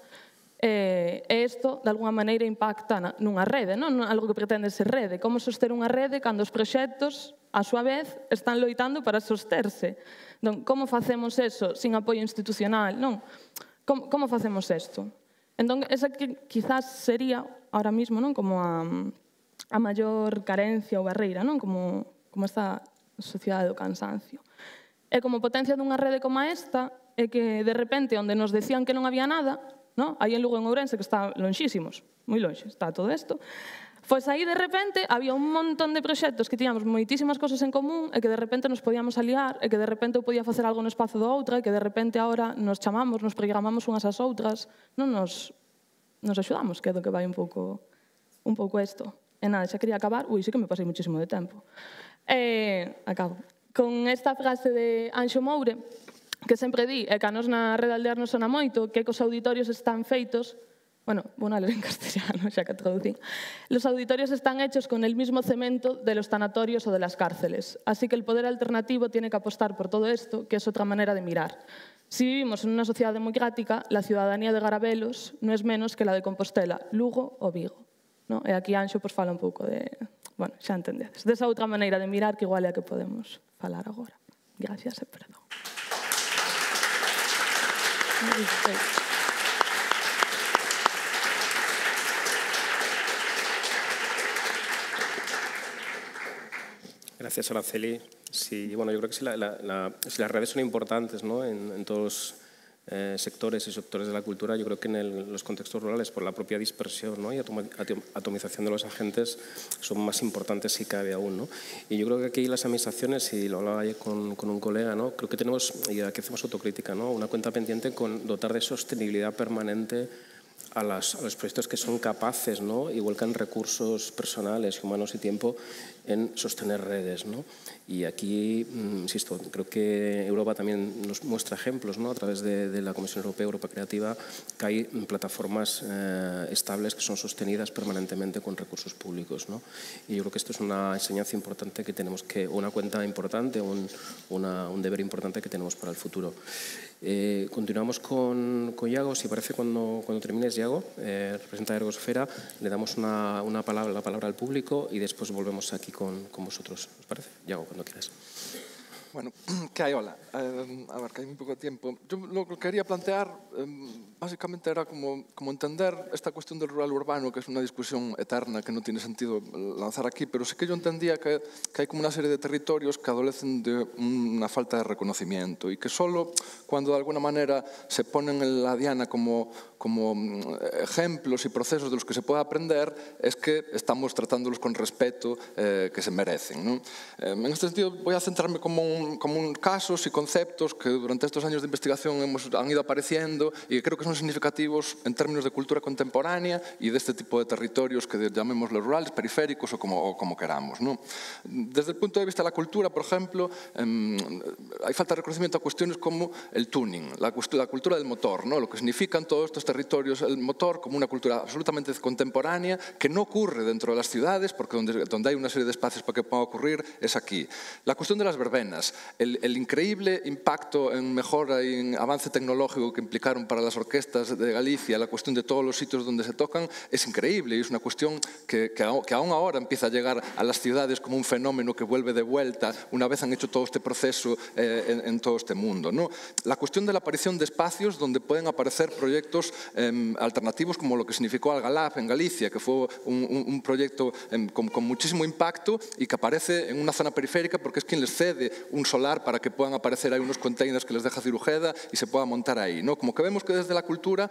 e isto, de alguna maneira, impacta na, nunha rede, non? algo que pretende ser rede. Como soster unha rede cando os proxectos, a súa vez, están loitando para sosterse? Non? como facemos eso sin apoio institucional? Non? Como, como facemos isto? Entón, esa que quizás sería, ahora mismo, non? como a, a maior carencia ou barreira, non? Como, como esta sociedade do cansancio. E como potencia dunha rede como esta, é que de repente onde nos decían que non había nada, non? aí en Lugo en Ourense, que está lonxísimos, moi lonxe, está todo isto, Pois aí de repente había un montón de proxectos que tiñamos moitísimas cosas en común e que de repente nos podíamos aliar e que de repente eu podía facer algo no espazo do outra e que de repente ahora nos chamamos, nos programamos unhas ás outras, non nos, nos axudamos, que é do que vai un pouco un pouco isto. E nada, xa quería acabar. Ui, sí que me pasei muchísimo de tempo. E eh, acabo. Con esta frase de Anxo Moure, que sempre di, e que a nos na Red Aldear non sona moito, que cos auditorios están feitos bueno, bueno, en castellano, xa que traducí. Los auditorios están hechos con el mismo cemento de los tanatorios o de las cárceles, así que el poder alternativo tiene que apostar por todo esto, que es otra manera de mirar. Si vivimos en una sociedad democrática, la ciudadanía de Garabelos no es menos que la de Compostela, Lugo o Vigo. No? E aquí Anxo pues, fala un pouco de... Bueno, xa entendedes. Desa outra maneira de mirar que igual é a que podemos falar agora. Gracias e perdón. Gracias. Gracias, Araceli. Sí, bueno, yo creo que sí, las redes son importantes ¿no? en, en todos eh, sectores y sectores de la cultura, yo creo que en los contextos rurales, por la propia dispersión ¿no? y atomización de los agentes, son más importantes si cabe aún. ¿no? Y yo creo que aquí las administraciones, y lo hablaba ayer con, con un colega, ¿no? creo que tenemos, y aquí hacemos autocrítica, ¿no? una cuenta pendiente con dotar de sostenibilidad permanente a, las, a, los proyectos que son capaces ¿no? y vuelcan recursos personales, humanos y tiempo en sostener redes. ¿no? Y aquí, mm, insisto, creo que Europa también nos muestra ejemplos ¿no? a través de, de, la Comisión Europea, Europa Creativa, que hay plataformas eh, estables que son sostenidas permanentemente con recursos públicos. ¿no? Y yo creo que esto es una enseñanza importante que tenemos que, una cuenta importante, un, una, un deber importante que tenemos para el futuro. Eh, continuamos con, con Iago. Si parece, cuando, cuando termines, Iago, eh, representa Ergosfera, le damos una, una palabra, la palabra al público y después volvemos aquí con, con vosotros. ¿Os parece? Iago, cuando quieras. Bueno, [CLEARS THROAT] ¿qué hay? Hola. Eh, a ver, que hay muy poco tiempo. Yo lo que quería plantear eh, básicamente era como, como, entender esta cuestión del rural urbano, que es una discusión eterna que no tiene sentido lanzar aquí, pero sí que yo entendía que, que hay como una serie de territorios que adolecen de una falta de reconocimiento y que solo cuando de alguna manera se ponen en la diana como, como mm, ejemplos y procesos de los que se puede aprender es que estamos tratándolos con respeto eh, que se merecen. ¿no? Eh, en este sentido voy a centrarme como un como un casos y conceptos que durante estos años de investigación hemos, han ido apareciendo y creo que son significativos en términos de cultura contemporánea y de este tipo de territorios que llamémoslo rurales, periféricos o como, o como queramos. ¿no? Desde el punto de vista de la cultura, por ejemplo, eh, hay falta de reconocimiento a cuestiones como el tuning, la, la cultura del motor, ¿no? lo que significan todos estos territorios, el motor como una cultura absolutamente contemporánea que no ocurre dentro de las ciudades, porque donde, donde hay una serie de espacios para que pueda ocurrir es aquí. La cuestión de las verbenas, el, el, increíble impacto en mejora y en avance tecnológico que implicaron para las orquestas de Galicia, la cuestión de todos los sitios donde se tocan, es increíble y es una cuestión que, que, que aún ahora empieza a llegar a las ciudades como un fenómeno que vuelve de vuelta una vez han hecho todo este proceso eh, en, en, todo este mundo. ¿no? La cuestión de la aparición de espacios donde pueden aparecer proyectos eh, alternativos como lo que significó Algalab en Galicia, que fue un, un, un proyecto eh, con, con muchísimo impacto y que aparece en una zona periférica porque es quien les cede un un solar para que puedan aparecer ahí unos containers que les deja Cirujeda y se pueda montar ahí. ¿no? Como que vemos que desde la cultura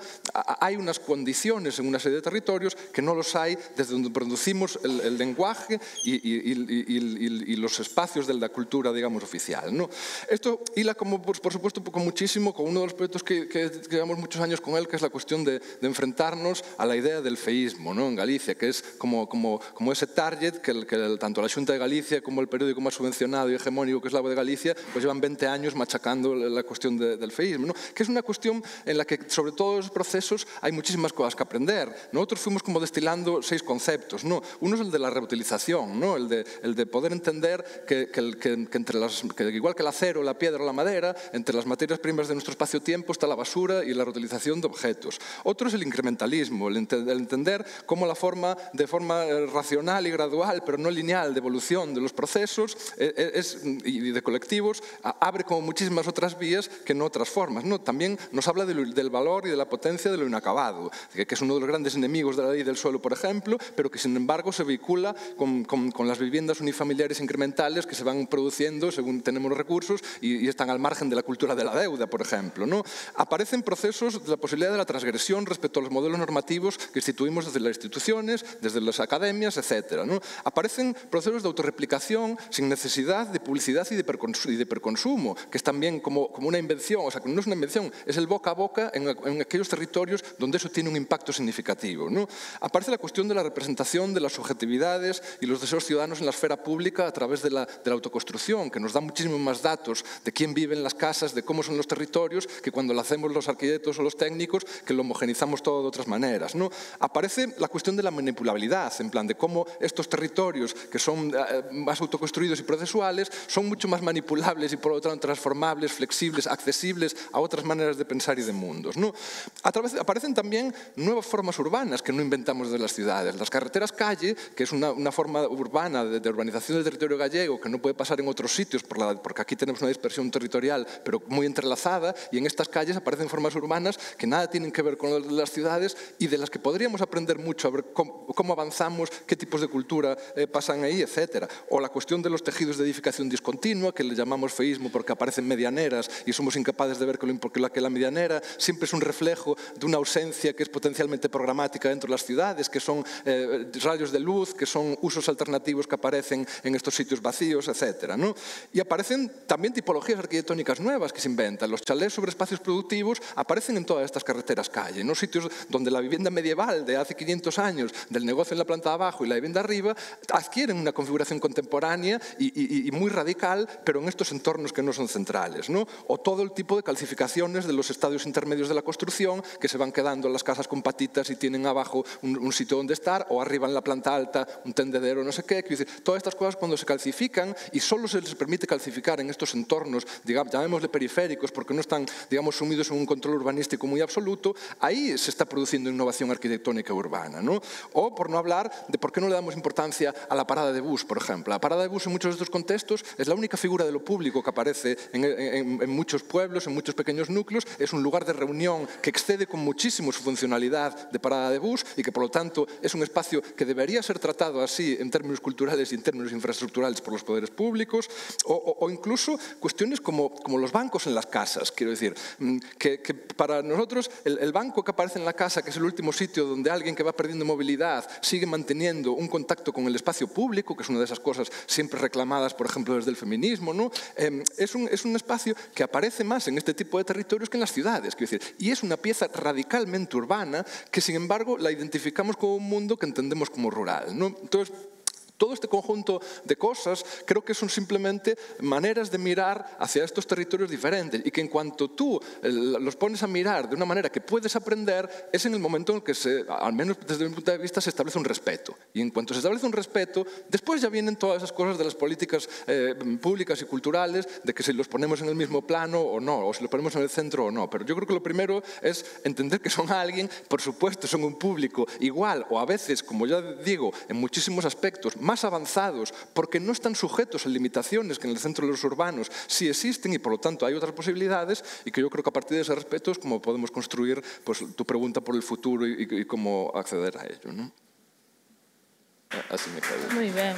hay unas condiciones en una serie de territorios que no los hay desde donde producimos el, el lenguaje y, y, y, y, los espacios de la cultura, digamos, oficial. ¿no? Esto hila, como, pues, por supuesto, con muchísimo con uno de los proyectos que, que, que, llevamos muchos años con él, que es la cuestión de, de enfrentarnos a la idea del feísmo ¿no? en Galicia, que es como, como, como ese target que, el, que el, tanto la Junta de Galicia como el periódico más subvencionado y hegemónico, que es la de Galicia, pues llevan 20 años machacando la cuestión de, del feísmo, ¿no? que es una cuestión en la que sobre todos los procesos hay muchísimas cosas que aprender. Nosotros fuimos como destilando seis conceptos. ¿no? Uno es el de la reutilización, ¿no? el, de, el de poder entender que, que, que, que entre las, igual que el acero, la piedra o la madera, entre las materias primas de nuestro espacio-tiempo está la basura y la reutilización de objetos. Otro es el incrementalismo, el, el entender cómo la forma, de forma eh, racional y gradual, pero no lineal, de evolución de los procesos eh, eh, es, y de colectivos, abre como muchísimas otras vías que en otras formas. ¿no? También nos habla del, del valor valor y de la potencia de lo inacabado, que es uno de los grandes enemigos de la ley del suelo, por ejemplo, pero que sin embargo se vehicula con, con, con las viviendas unifamiliares incrementales que se van produciendo según tenemos los recursos y, y, están al margen de la cultura de la deuda, por ejemplo. ¿no? Aparecen procesos de la posibilidad de la transgresión respecto a los modelos normativos que instituimos desde las instituciones, desde las academias, etc. ¿no? Aparecen procesos de autorreplicación sin necesidad de publicidad y de, y de hiperconsumo, que es también como, como, una invención, o sea, no es una invención, es el boca a boca en, en aquellos territorios donde eso tiene un impacto significativo. ¿no? Aparece la cuestión de la representación de las subjetividades y los deseos ciudadanos en la esfera pública a través de la, de la autoconstrucción, que nos da muchísimos más datos de quién vive en las casas, de cómo son los territorios, que cuando lo hacemos los arquitectos o los técnicos, que lo homogenizamos todo de otras maneras. ¿no? Aparece la cuestión de la manipulabilidad, en plan de cómo estos territorios que son eh, más autoconstruidos y procesuales son mucho más manipulables y por lo tanto transformables, flexibles, accesibles a otras maneras de pensar y de mundos. ¿no? A través, aparecen también nuevas formas urbanas que no inventamos de las ciudades. Las carreteras calle, que es una, una forma urbana de, de, urbanización del territorio gallego que no puede pasar en otros sitios por la, porque aquí tenemos una dispersión territorial pero muy entrelazada y en estas calles aparecen formas urbanas que nada tienen que ver con las ciudades y de las que podríamos aprender mucho a ver cómo, cómo avanzamos, qué tipos de cultura eh, pasan ahí, etc. O la cuestión de los tejidos de edificación discontinua, que le llamamos feísmo porque aparecen medianeras y somos incapaces de ver que, la, que la medianera siempre es un reflejo de una ausencia que es potencialmente programática dentro de las ciudades, que son eh, rayos de luz, que son usos alternativos que aparecen en estos sitios vacíos, etc. ¿no? Y aparecen también tipologías arquitectónicas nuevas que se inventan. Los chalés sobre espacios productivos aparecen en todas estas carreteras calle, ¿no? sitios donde la vivienda medieval de hace 500 años, del negocio en la planta de abajo y la vivienda arriba, adquieren una configuración contemporánea y, y, y muy radical, pero en estos entornos que no son centrales. ¿no? O todo el tipo de calcificaciones de los estadios intermedios de la construcción que se van quedando en las casas con patitas y tienen abajo un, un sitio donde estar, o arriba en la planta alta un tendedero, no sé qué. Decir, todas estas cosas cuando se calcifican y solo se les permite calcificar en estos entornos, digamos, llamémosle periféricos, porque no están digamos, sumidos en un control urbanístico muy absoluto, ahí se está produciendo innovación arquitectónica urbana. ¿no? O por no hablar de por qué no le damos importancia a la parada de bus, por ejemplo. La parada de bus en muchos de estos contextos es la única figura de lo público que aparece en, en, en muchos pueblos, en muchos pequeños núcleos, es un lugar de reunión que excede con muchísimo su funcionalidad de parada de bus y que por lo tanto es un espacio que debería ser tratado así en términos culturales y en términos infraestructurales por los poderes públicos, o, o, o incluso cuestiones como, como, los bancos en las casas, quiero decir, mm, que, que para nosotros el, el banco que aparece en la casa, que es el último sitio donde alguien que va perdiendo movilidad sigue manteniendo un contacto con el espacio público, que es una de esas cosas siempre reclamadas, por ejemplo, desde el feminismo, Eh, es, un, es un espacio que aparece más en este tipo de territorios que en las ciudades, quiero decir, y es una pieza radicalmente urbana que, sin embargo, la identificamos como un mundo que entendemos como rural. Entonces, todo este conjunto de cosas creo que son simplemente maneras de mirar hacia estos territorios diferentes y que en cuanto tú los pones a mirar de una manera que puedes aprender, es en el momento en el que, se, al menos desde mi punto de vista, se establece un respeto. Y en cuanto se establece un respeto, después ya vienen todas esas cosas de las políticas eh, públicas y culturales, de que si los ponemos en el mismo plano o no, o si los ponemos en el centro o no. Pero yo creo que lo primero es entender que son alguien, por supuesto, son un público igual o a veces, como ya digo, en muchísimos aspectos, más avanzados, porque no están sujetos a limitaciones que en el centro de los urbanos sí existen y por lo tanto hay otras posibilidades y que yo creo que a partir de ese respeto es como podemos construir pues, tu pregunta por el futuro y, y cómo acceder a ello. ¿no? Así me quedo. Muy bien.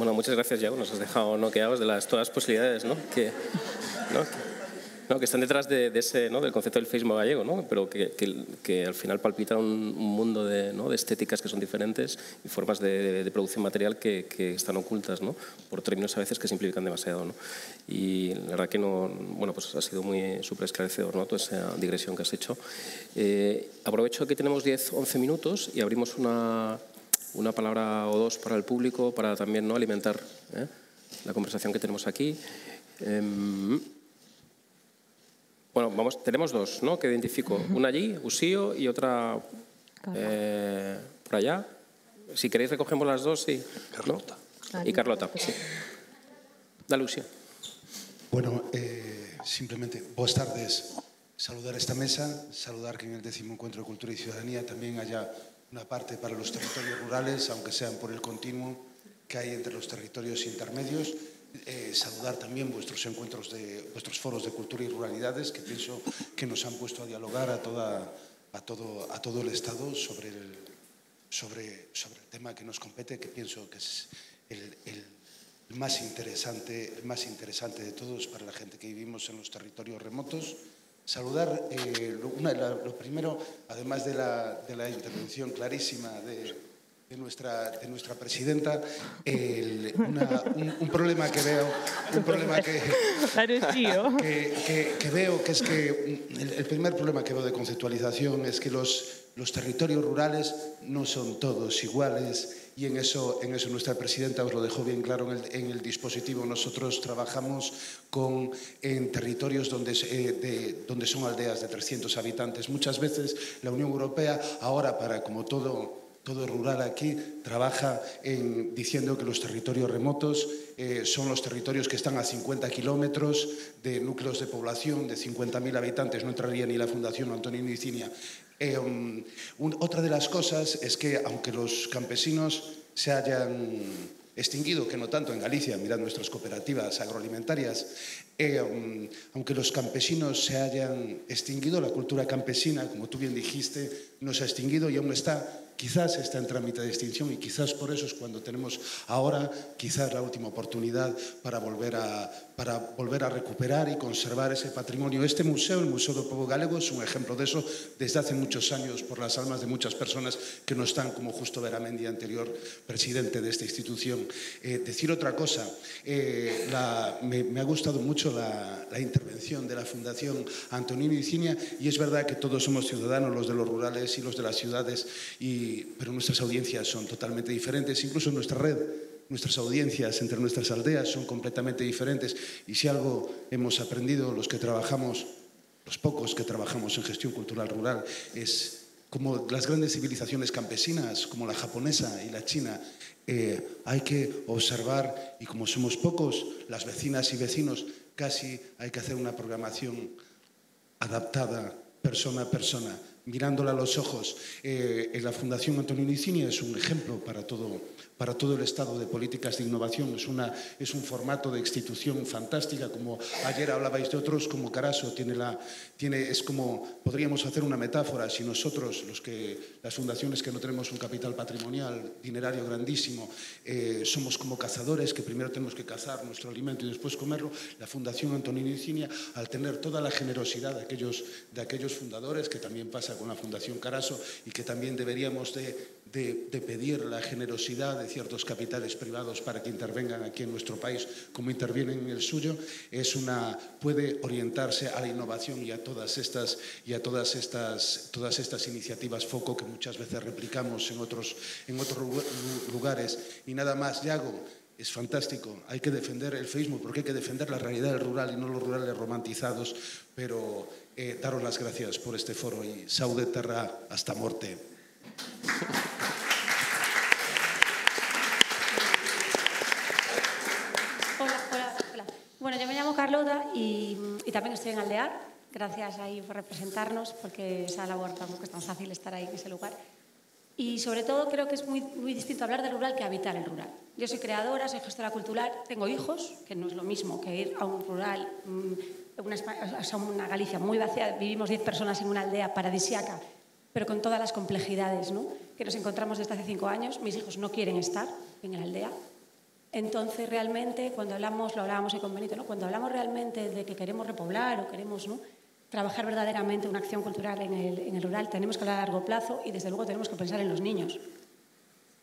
Bueno, muchas gracias, Yago. Nos has dejado noqueados de las, todas las posibilidades ¿no? Que, ¿no? No, que están detrás de, de ese, ¿no? del concepto del feísmo gallego, ¿no? pero que, que, que, al final palpita un, un mundo de, de, estéticas que son diferentes y formas de, de producción material que, que, están ocultas ¿no? por términos a veces que simplifican demasiado. Y la verdad que no, bueno, pues ha sido muy súper esclarecedor toda esa digresión que has hecho. Eh, aprovecho que tenemos 10-11 minutos y abrimos una, una palabra o dos para el público para también ¿no? alimentar ¿eh? la conversación que tenemos aquí. Eh, bueno, vamos, tenemos dos, ¿no? Que identifico. Una allí, Usío, y otra eh, por allá. Si queréis recogemos las dos, sí. Carlota. ¿no? Y Carlota, sí. Dale, Usío. Bueno, eh, simplemente, buenas tardes. Saludar esta mesa, saludar que en el décimo encuentro de Cultura y Ciudadanía también haya una parte para los territorios rurales, aunque sean por el continuo que hay entre los territorios intermedios. Eh, saludar también vuestros encuentros de vuestros foros de cultura y ruralidades que pienso que nos han puesto a dialogar a toda a todo a todo el estado sobre el sobre sobre el tema que nos compete que pienso que es el, el más interesante el más interesante de todos para la gente que vivimos en los territorios remotos. Saludar eh, una, la, lo primero además de la, de la intervención clarísima de de nuestra, de nuestra presidenta el, una, un, un, problema que veo un problema que, que, que, que veo que es que el, el, primer problema que veo de conceptualización es que los, los territorios rurales no son todos iguales y en eso, en eso nuestra presidenta os lo dejó bien claro en el, en el dispositivo. Nosotros trabajamos con, en territorios donde, eh, de, donde son aldeas de 300 habitantes. Muchas veces la Unión Europea, ahora para como todo todo rural aquí trabaja en, diciendo que los territorios remotos eh, son los territorios que están a 50 kilómetros de núcleos de población de 50.000 habitantes. No entraría ni la Fundación Antonio Nicinia. Eh, um, un, otra de las cosas es que, aunque los campesinos se hayan extinguido, que no tanto en Galicia, mirad nuestras cooperativas agroalimentarias, eh, um, aunque los campesinos se hayan extinguido, la cultura campesina, como tú bien dijiste, no se ha extinguido y aún está quizás está en trámite de extinción y quizás por eso es cuando tenemos ahora quizás la última oportunidad para volver a, para volver a recuperar y conservar ese patrimonio. Este museo, el Museo do Povo Galego, es un ejemplo de eso desde hace muchos años por las almas de muchas personas que no están, como Justo Veramendi, anterior presidente de esta institución. Eh, decir otra cosa, eh, la, me, me, ha gustado mucho la, la intervención de la Fundación Antonino Icinia y es verdad que todos somos ciudadanos, los de los rurales y los de las ciudades, y, pero nuestras audiencias son totalmente diferentes, incluso nuestra red nuestras audiencias entre nuestras aldeas son completamente diferentes. Y si algo hemos aprendido los que trabajamos, los pocos que trabajamos en gestión cultural rural, es como las grandes civilizaciones campesinas, como la japonesa y la china, eh, hay que observar, y como somos pocos, las vecinas y vecinos, casi hay que hacer una programación adaptada persona a persona, mirándola a los ojos. Eh, en la Fundación Antonio Nicini es un ejemplo para todo, para todo el Estado de políticas de innovación. Es, una, es un formato de institución fantástica, como ayer hablabais de otros, como Caraso tiene la, tiene, es como, podríamos hacer una metáfora, si nosotros, los que, las fundaciones que no tenemos un capital patrimonial, dinerario grandísimo, eh, somos como cazadores, que primero tenemos que cazar nuestro alimento y después comerlo, la Fundación Antonio Icinia, al tener toda la generosidad de aquellos, de aquellos fundadores, que también con la Fundación Caraso y que también deberíamos de de, de, pedir la generosidad de ciertos capitales privados para que intervengan aquí en nuestro país como intervienen en el suyo, es una, puede orientarse a la innovación y a todas estas, y a todas estas, todas estas iniciativas foco que muchas veces replicamos en otros, en otros lugares. Y nada más, Yago, es fantástico. Hay que defender el Facebook porque hay que defender la realidad del rural y no los rurales romantizados. Pero eh, daros las gracias por este foro y saude terra hasta muerte. Bueno, yo me llamo Carlota y, y, también estoy en Aldear. Gracias ahí por representarnos, porque esa labor tampoco es tan fácil estar ahí en ese lugar. Y sobre todo creo que es muy, muy distinto hablar del rural que habitar el rural. Yo soy creadora, soy gestora cultural, tengo hijos, que no es lo mismo que ir a un rural, mm, una, o sea, una Galicia muy vacía. Vivimos 10 personas en una aldea paradisiaca, pero con todas las complejidades ¿no? que nos encontramos desde hace cinco años. Mis hijos no quieren estar en la aldea, entonces, realmente, cuando hablamos, lo hablábamos con Benito, ¿no? cuando hablamos realmente de que queremos repoblar o queremos ¿no? trabajar verdaderamente una acción cultural en el, en el, rural, tenemos que hablar a largo plazo y, desde luego, tenemos que pensar en los niños.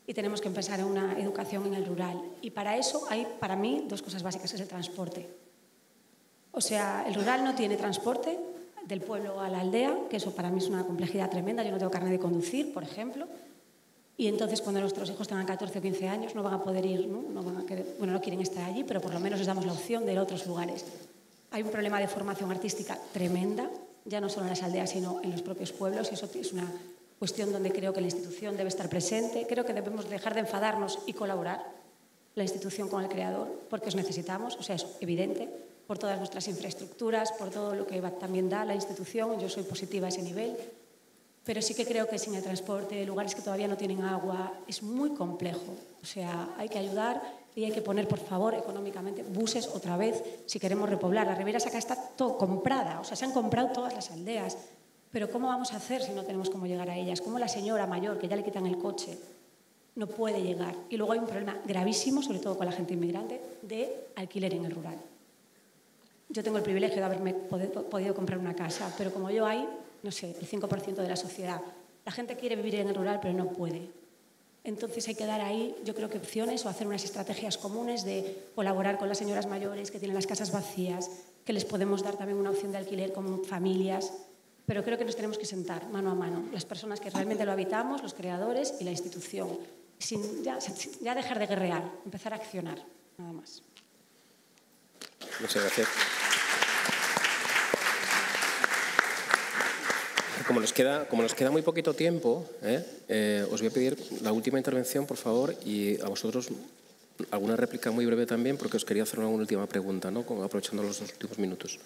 Y tenemos que en una educación en el rural. Y para eso hay, para mí, dos cosas básicas. Es el transporte. O sea, el rural no tiene transporte del pueblo a la aldea, que eso para mí es una complejidad tremenda. Yo no tengo carne de conducir, por ejemplo. Y entonces, cuando nuestros hijos tengan 14 o 15 años, no van a poder ir, ¿no? Van a querer, bueno, no quieren estar allí, pero por lo menos les damos la opción de ir a otros lugares. Hay un problema de formación artística tremenda, ya no solo en las aldeas, sino en los propios pueblos, y eso es una cuestión donde creo que la institución debe estar presente. Creo que debemos dejar de enfadarnos y colaborar la institución con el creador, porque os necesitamos, o sea, es evidente, por todas nuestras infraestructuras, por todo lo que también da la institución. Yo soy positiva a ese nivel pero sí que creo que sin el transporte, lugares que todavía no tienen agua, es muy complejo. O sea, hay que ayudar y hay que poner, por favor, económicamente, buses otra vez si queremos repoblar. La Ribera Sacra está todo comprada, o sea, se han comprado todas las aldeas. Pero ¿cómo vamos a hacer si no tenemos cómo llegar a ellas? ¿Cómo la señora mayor, que ya le quitan el coche, no puede llegar? Y luego hay un problema gravísimo, sobre todo con la gente inmigrante, de alquiler en el rural. Yo tengo el privilegio de haberme podido comprar una casa, pero como yo hay no sé, el 5% de la sociedad. La gente quiere vivir en el rural, pero no puede. Entonces hay que dar ahí, yo creo que opciones o hacer unas estrategias comunes de colaborar con las señoras mayores que tienen las casas vacías, que les podemos dar también una opción de alquiler con familias. Pero creo que nos tenemos que sentar mano a mano, las personas que realmente lo habitamos, los creadores y la institución, sin ya, ya dejar de guerrear, empezar a accionar, nada más. Muchas gracias. como nos queda, como nos queda muy poquito tiempo, ¿eh? Eh, os voy a pedir la última intervención, por favor, y a vosotros alguna réplica muy breve también, porque os quería hacer una última pregunta, ¿no? aprovechando los dos últimos minutos.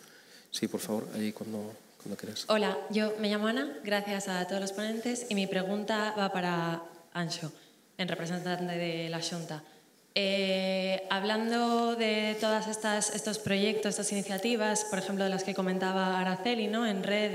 Sí, por favor, ahí cuando, cuando quieras. Hola, yo me llamo Ana, gracias a todos los ponentes, y mi pregunta va para Ancho, en representante de la Junta. Eh, hablando de todos estos proyectos, estas iniciativas, por ejemplo, de las que comentaba Araceli, ¿no? en red,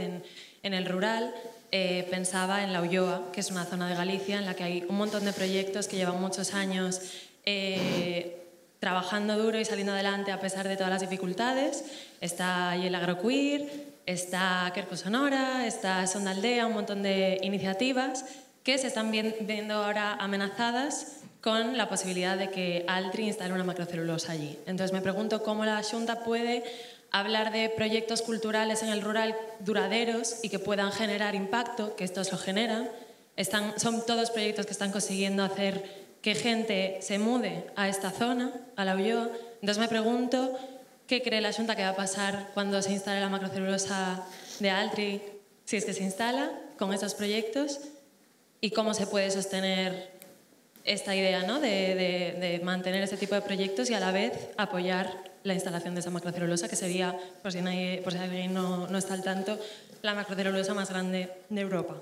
en, el rural, eh, pensaba en La Ulloa, que es una zona de Galicia en la que hay un montón de proyectos que llevan muchos años eh, trabajando duro y saliendo adelante a pesar de todas las dificultades. Está ahí el agroqueer, está Kerko Sonora, está Sonda Aldea, un montón de iniciativas que se están viendo ahora amenazadas con la posibilidad de que Altri instale una macrocelulosa allí. Entonces me pregunto cómo la Junta puede hablar de proyectos culturales en el rural duraderos y que puedan generar impacto, que estos lo generan. Están, son todos proyectos que están consiguiendo hacer que gente se mude a esta zona, a la Ulloa. Entonces me pregunto, ¿qué cree la Junta que va a pasar cuando se instale la macrocelulosa de Altri, si es que se instala, con estos proyectos? ¿Y cómo se puede sostener esta idea ¿no? de, de, de mantener este tipo de proyectos y a la vez apoyar la instalación de esa macrocelulosa, que sería, por si, nadie, por si alguien no, no está al tanto, la macrocelulosa más grande de Europa.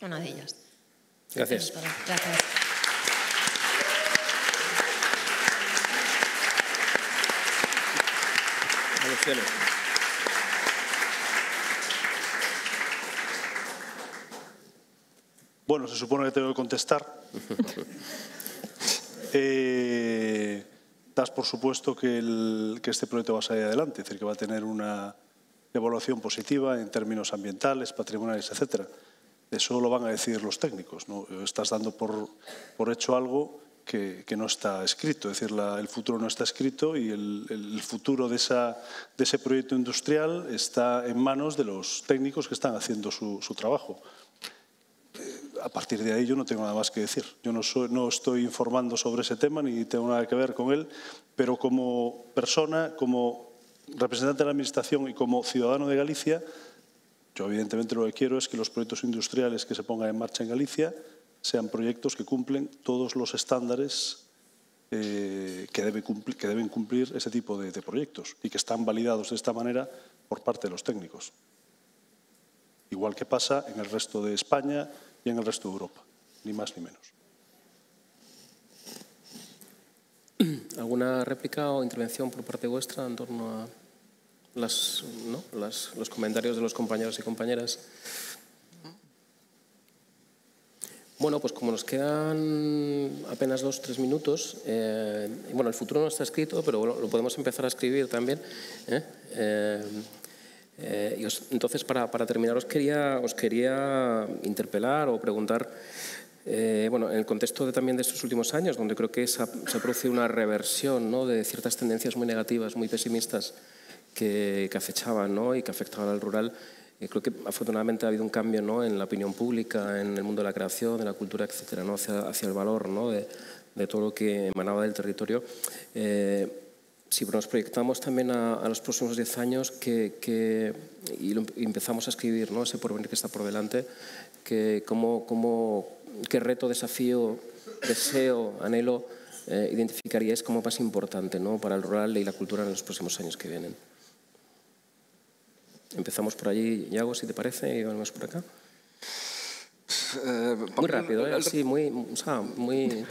Una de ellas. Gracias. Gracias. Bueno, se supone que tengo que contestar. [LAUGHS] eh, das por supuesto que, el, que este proyecto va a salir adelante, es decir, que va a tener una evaluación positiva en términos ambientales, patrimoniales, etcétera. Eso lo van a decir los técnicos. ¿no? Estás dando por, por hecho algo que, que, no está escrito, es decir, la, el futuro no está escrito y el, el futuro de, esa, de, ese proyecto industrial está en manos de los técnicos que están haciendo su, su trabajo a partir de ahí yo no tengo nada más que decir. Yo no, soy, no estoy informando sobre ese tema ni tengo nada que ver con él, pero como persona, como representante de la Administración y como ciudadano de Galicia, yo evidentemente lo que quiero es que los proyectos industriales que se pongan en marcha en Galicia sean proyectos que cumplen todos los estándares eh, que, debe cumplir, que, deben cumplir ese tipo de, de proyectos y que están validados de esta manera por parte de los técnicos. Igual que pasa en el resto de España y en el resto de Europa, ni más ni menos. ¿Alguna réplica o intervención por parte vuestra en torno a las, ¿no? las, los comentarios de los compañeros y compañeras? Bueno, pues como nos quedan apenas dos, tres minutos, eh, bueno, el futuro no está escrito, pero bueno, lo podemos empezar a escribir también. ¿eh? Eh, eh, y os, entonces, para, para, terminar, os quería, os quería interpelar o preguntar, eh, bueno, en el contexto de, también de estos últimos años, donde creo que se ha, se ha producido una reversión ¿no? de ciertas tendencias muy negativas, muy pesimistas que, que acechaban ¿no? y que afectaban al rural, eh, creo que afortunadamente ha habido un cambio ¿no? en la opinión pública, en el mundo de la creación, de la cultura, etcétera, ¿no? hacia, hacia el valor ¿no? de, de todo lo que emanaba del territorio. Eh, si nos proyectamos también a, los próximos 10 años que, y, lo, empezamos a escribir ¿no? ese porvenir que está por delante, que cómo, qué reto, desafío, deseo, anhelo eh, identificaríais como más importante ¿no? para el rural y la cultura en los próximos años que vienen. Empezamos por allí, Yago, si te parece, y vamos por acá. Eh, muy rápido, ¿eh? sí, muy, o sea, muy...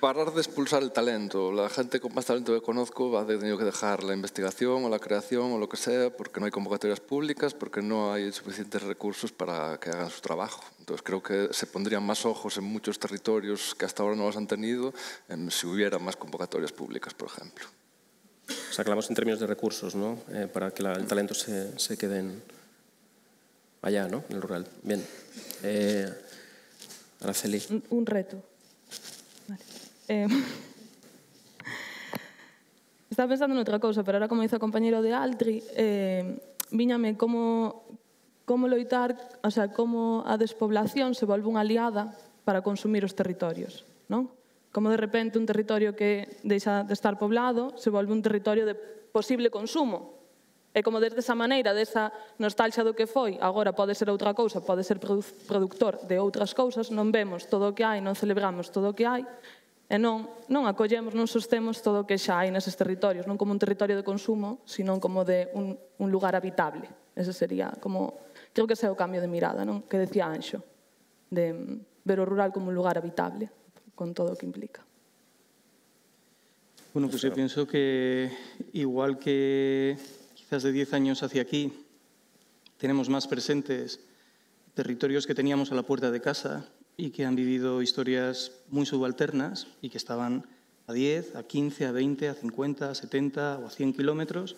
Parar de expulsar el talento. La gente con más talento que conozco ha tenido que dejar la investigación o la creación o lo que sea porque no hay convocatorias públicas, porque no hay suficientes recursos para que hagan su trabajo. Entonces creo que se pondrían más ojos en muchos territorios que hasta ahora no los han tenido si hubiera más convocatorias públicas, por ejemplo. O sea, hablamos en términos de recursos, ¿no? Eh, para que la, el talento se, se quede en, allá, ¿no? En el rural. Bien. Eh, Araceli. Un, un reto. Vale. Eh, [LAUGHS] estaba pensando en outra cousa, pero ahora como dice o compañero de Altri, eh, viñame como como loitar, o sea, como a despoblación se volve unha aliada para consumir os territorios, non? Como de repente un territorio que deixa de estar poblado se volve un territorio de posible consumo, E como desde esa maneira, desa nostalgia do que foi, agora pode ser outra cousa, pode ser productor de outras cousas, non vemos todo o que hai, non celebramos todo o que hai, e non, non acollemos, non sostemos todo o que xa hai neses territorios, non como un territorio de consumo, sino como de un, un lugar habitable. Ese sería como... Creo que ese é o cambio de mirada, non? Que decía Anxo, de mm, ver o rural como un lugar habitable, con todo o que implica. Bueno, pues yo pienso que igual que quizás de 10 años hacia aquí, tenemos más presentes territorios que teníamos a la puerta de casa y que han vivido historias muy subalternas y que estaban a 10, a 15, a 20, a 50, a 70 o a 100 kilómetros.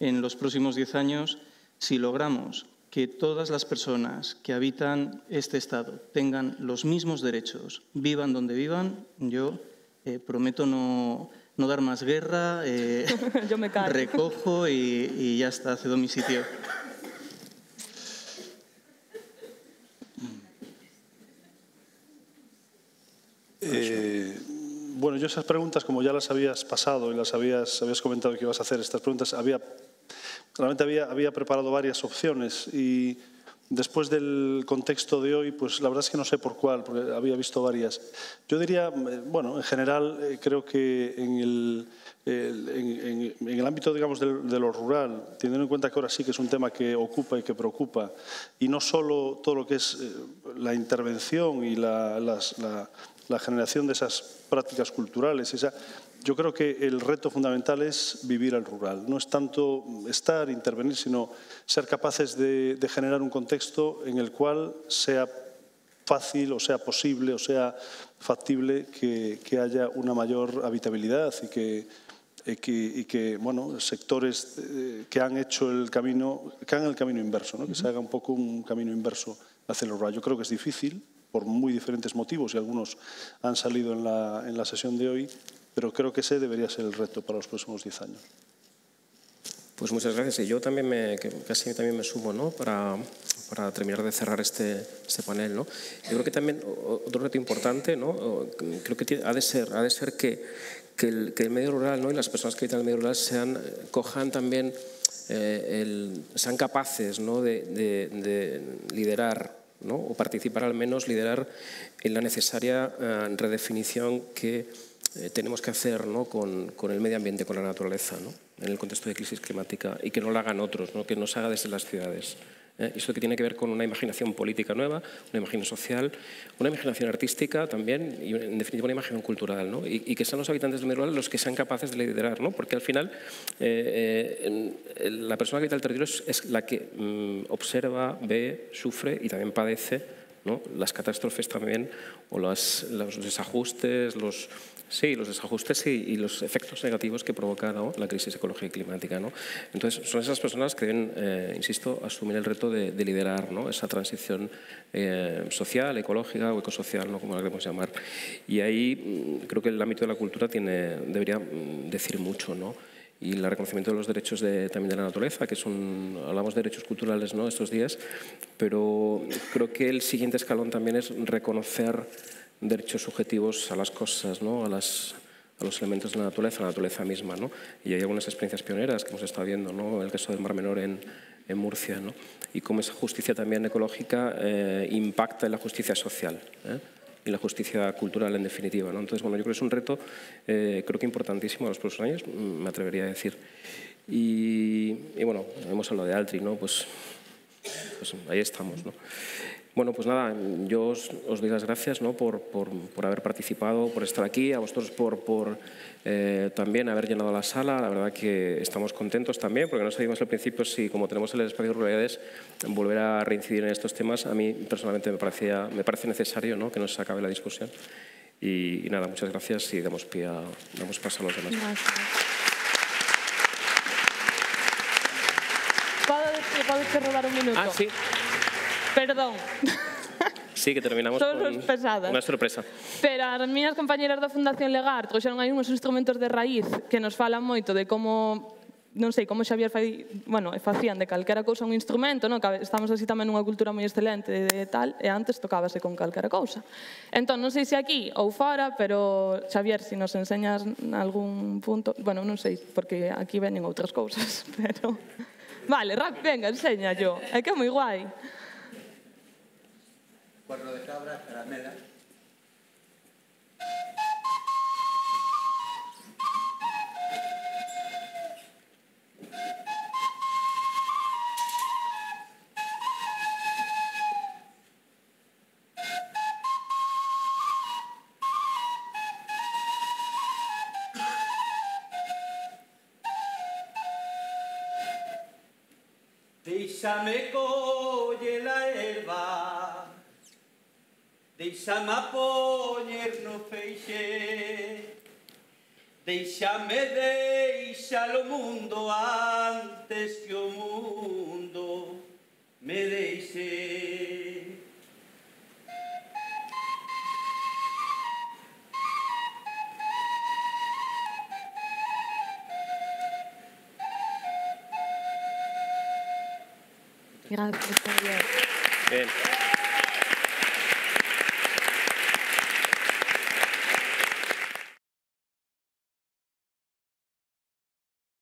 En los próximos 10 años, si logramos que todas las personas que habitan este Estado tengan los mismos derechos, vivan donde vivan, yo eh, prometo no, no dar más guerra, eh, [LAUGHS] Yo me recojo y, y ya está, cedo mi sitio. Eh, bueno, yo esas preguntas, como ya las habías pasado y las habías, habías comentado que ibas a hacer estas preguntas, había, realmente había, había preparado varias opciones y después del contexto de hoy, pues la verdad es que no sé por cuál, porque había visto varias. Yo diría, eh, bueno, en general eh, creo que en el, en, en- en el ámbito, digamos, del- de, lo rural, teniendo en cuenta que ahora sí que es un tema que ocupa y que preocupa, y no solo todo lo que es eh, la intervención y la, las- la- la generación de esas prácticas culturales, esa, yo creo que el reto fundamental es vivir al rural. No es tanto estar, intervenir, sino ser capaces de, de generar un contexto en el cual sea fácil o sea posible o sea factible que, que haya una mayor habitabilidad y que, que- y que, bueno, sectores eh, que han hecho el camino, que hagan el camino inverso, ¿no? que se haga un poco un camino inverso hacia el rural. Yo creo que es difícil por muy diferentes motivos y algunos han salido en la, en la sesión de hoy, pero creo que ese debería ser el reto para los próximos 10 años. Pues muchas gracias. Y yo también me, casi también me sumo ¿no? para, para terminar de cerrar este, este panel. ¿no? Yo creo que también otro reto importante, ¿no? Creo que ha de ser, ha de ser que, que, el, que el medio rural ¿no? y las personas que habitan el medio rural sean, cojan también, eh, el, sean capaces ¿no? de, de- de liderar ¿no? o participar al menos, liderar en la necesaria eh, redefinición que eh, tenemos que hacer ¿no? con, con el medio ambiente, con la naturaleza, ¿no? en el contexto de crisis climática, y que no lo hagan otros, ¿no? que no se haga desde las ciudades. ¿eh? Esto que tiene que ver con una imaginación política nueva, una imaginación social, una imaginación artística también, y en definitiva una imaginación cultural, ¿no? y, y que sean los habitantes del medio rural los que sean capaces de liderar, ¿no? porque al final eh, eh, la persona que habita el territorio es, es la que mm, observa, ve, sufre y también padece ¿no? las catástrofes también o las- los desajustes, los, sí, los desajustes y, y los efectos negativos que provoca ¿no? la crisis ecológica y climática. ¿no? Entonces, son esas personas que deben, eh, insisto, asumir el reto de, de liderar ¿no? esa transición eh, social, ecológica o ecosocial, ¿no? como la queremos llamar. Y ahí mm, creo que el ámbito de la cultura tiene, debería mm, decir mucho. ¿no? y el reconocimiento de los derechos de, también de la naturaleza, que son, hablamos de derechos culturales ¿no? estos días, pero creo que el siguiente escalón también es reconocer derechos subjetivos a las cosas, ¿no? a, las, a los elementos de la naturaleza, a la naturaleza misma. ¿no? Y hay algunas experiencias pioneras que hemos estado viendo, ¿no? el caso del Mar Menor en, en Murcia, ¿no? y cómo esa justicia también ecológica eh, impacta en la justicia social. ¿eh? y la justicia cultural en definitiva. ¿no? Entonces, bueno, yo creo que es un reto, eh, creo que importantísimo a los próximos años, me atrevería a decir. Y, y bueno, hemos hablado de Altri, ¿no? Pues, pues ahí estamos, ¿no? Bueno, pues nada, yo os, os doy las gracias ¿no? por, por, por, haber participado, por estar aquí, a vosotros por, por eh, también haber llenado la sala. La verdad que estamos contentos también, porque no sabíamos al principio si, como tenemos el espacio de ruralidades, volver a reincidir en estos temas. A mí personalmente me, parecía, me parece necesario ¿no? que no se acabe la discusión. Y, y, nada, muchas gracias y damos, pie a, damos paso a los demás. Gracias. Podes robar un minuto? Ah, sí. Perdón. Sí, que terminamos con pesadas. unha sorpresa. Pero as miñas compañeras da Fundación Legar trouxeron aí uns instrumentos de raíz que nos falan moito de como non sei como Xavier fai, bueno, facían de calquera cousa un instrumento, non? Que estamos así tamén nunha cultura moi excelente de tal, e antes tocábase con calquera cousa. Entón, non sei se aquí ou fora, pero Xavier, se si nos enseñas algún punto, bueno, non sei, porque aquí venen outras cousas, [LAUGHS] pero... Vale, rap, venga, enseña yo. É que é moi guai. Cuerno de cabra, caramela. Déixame colle Deixame a poñer no feixe Deixame deixar o mundo antes que o mundo me deixe. Gracias, Bien.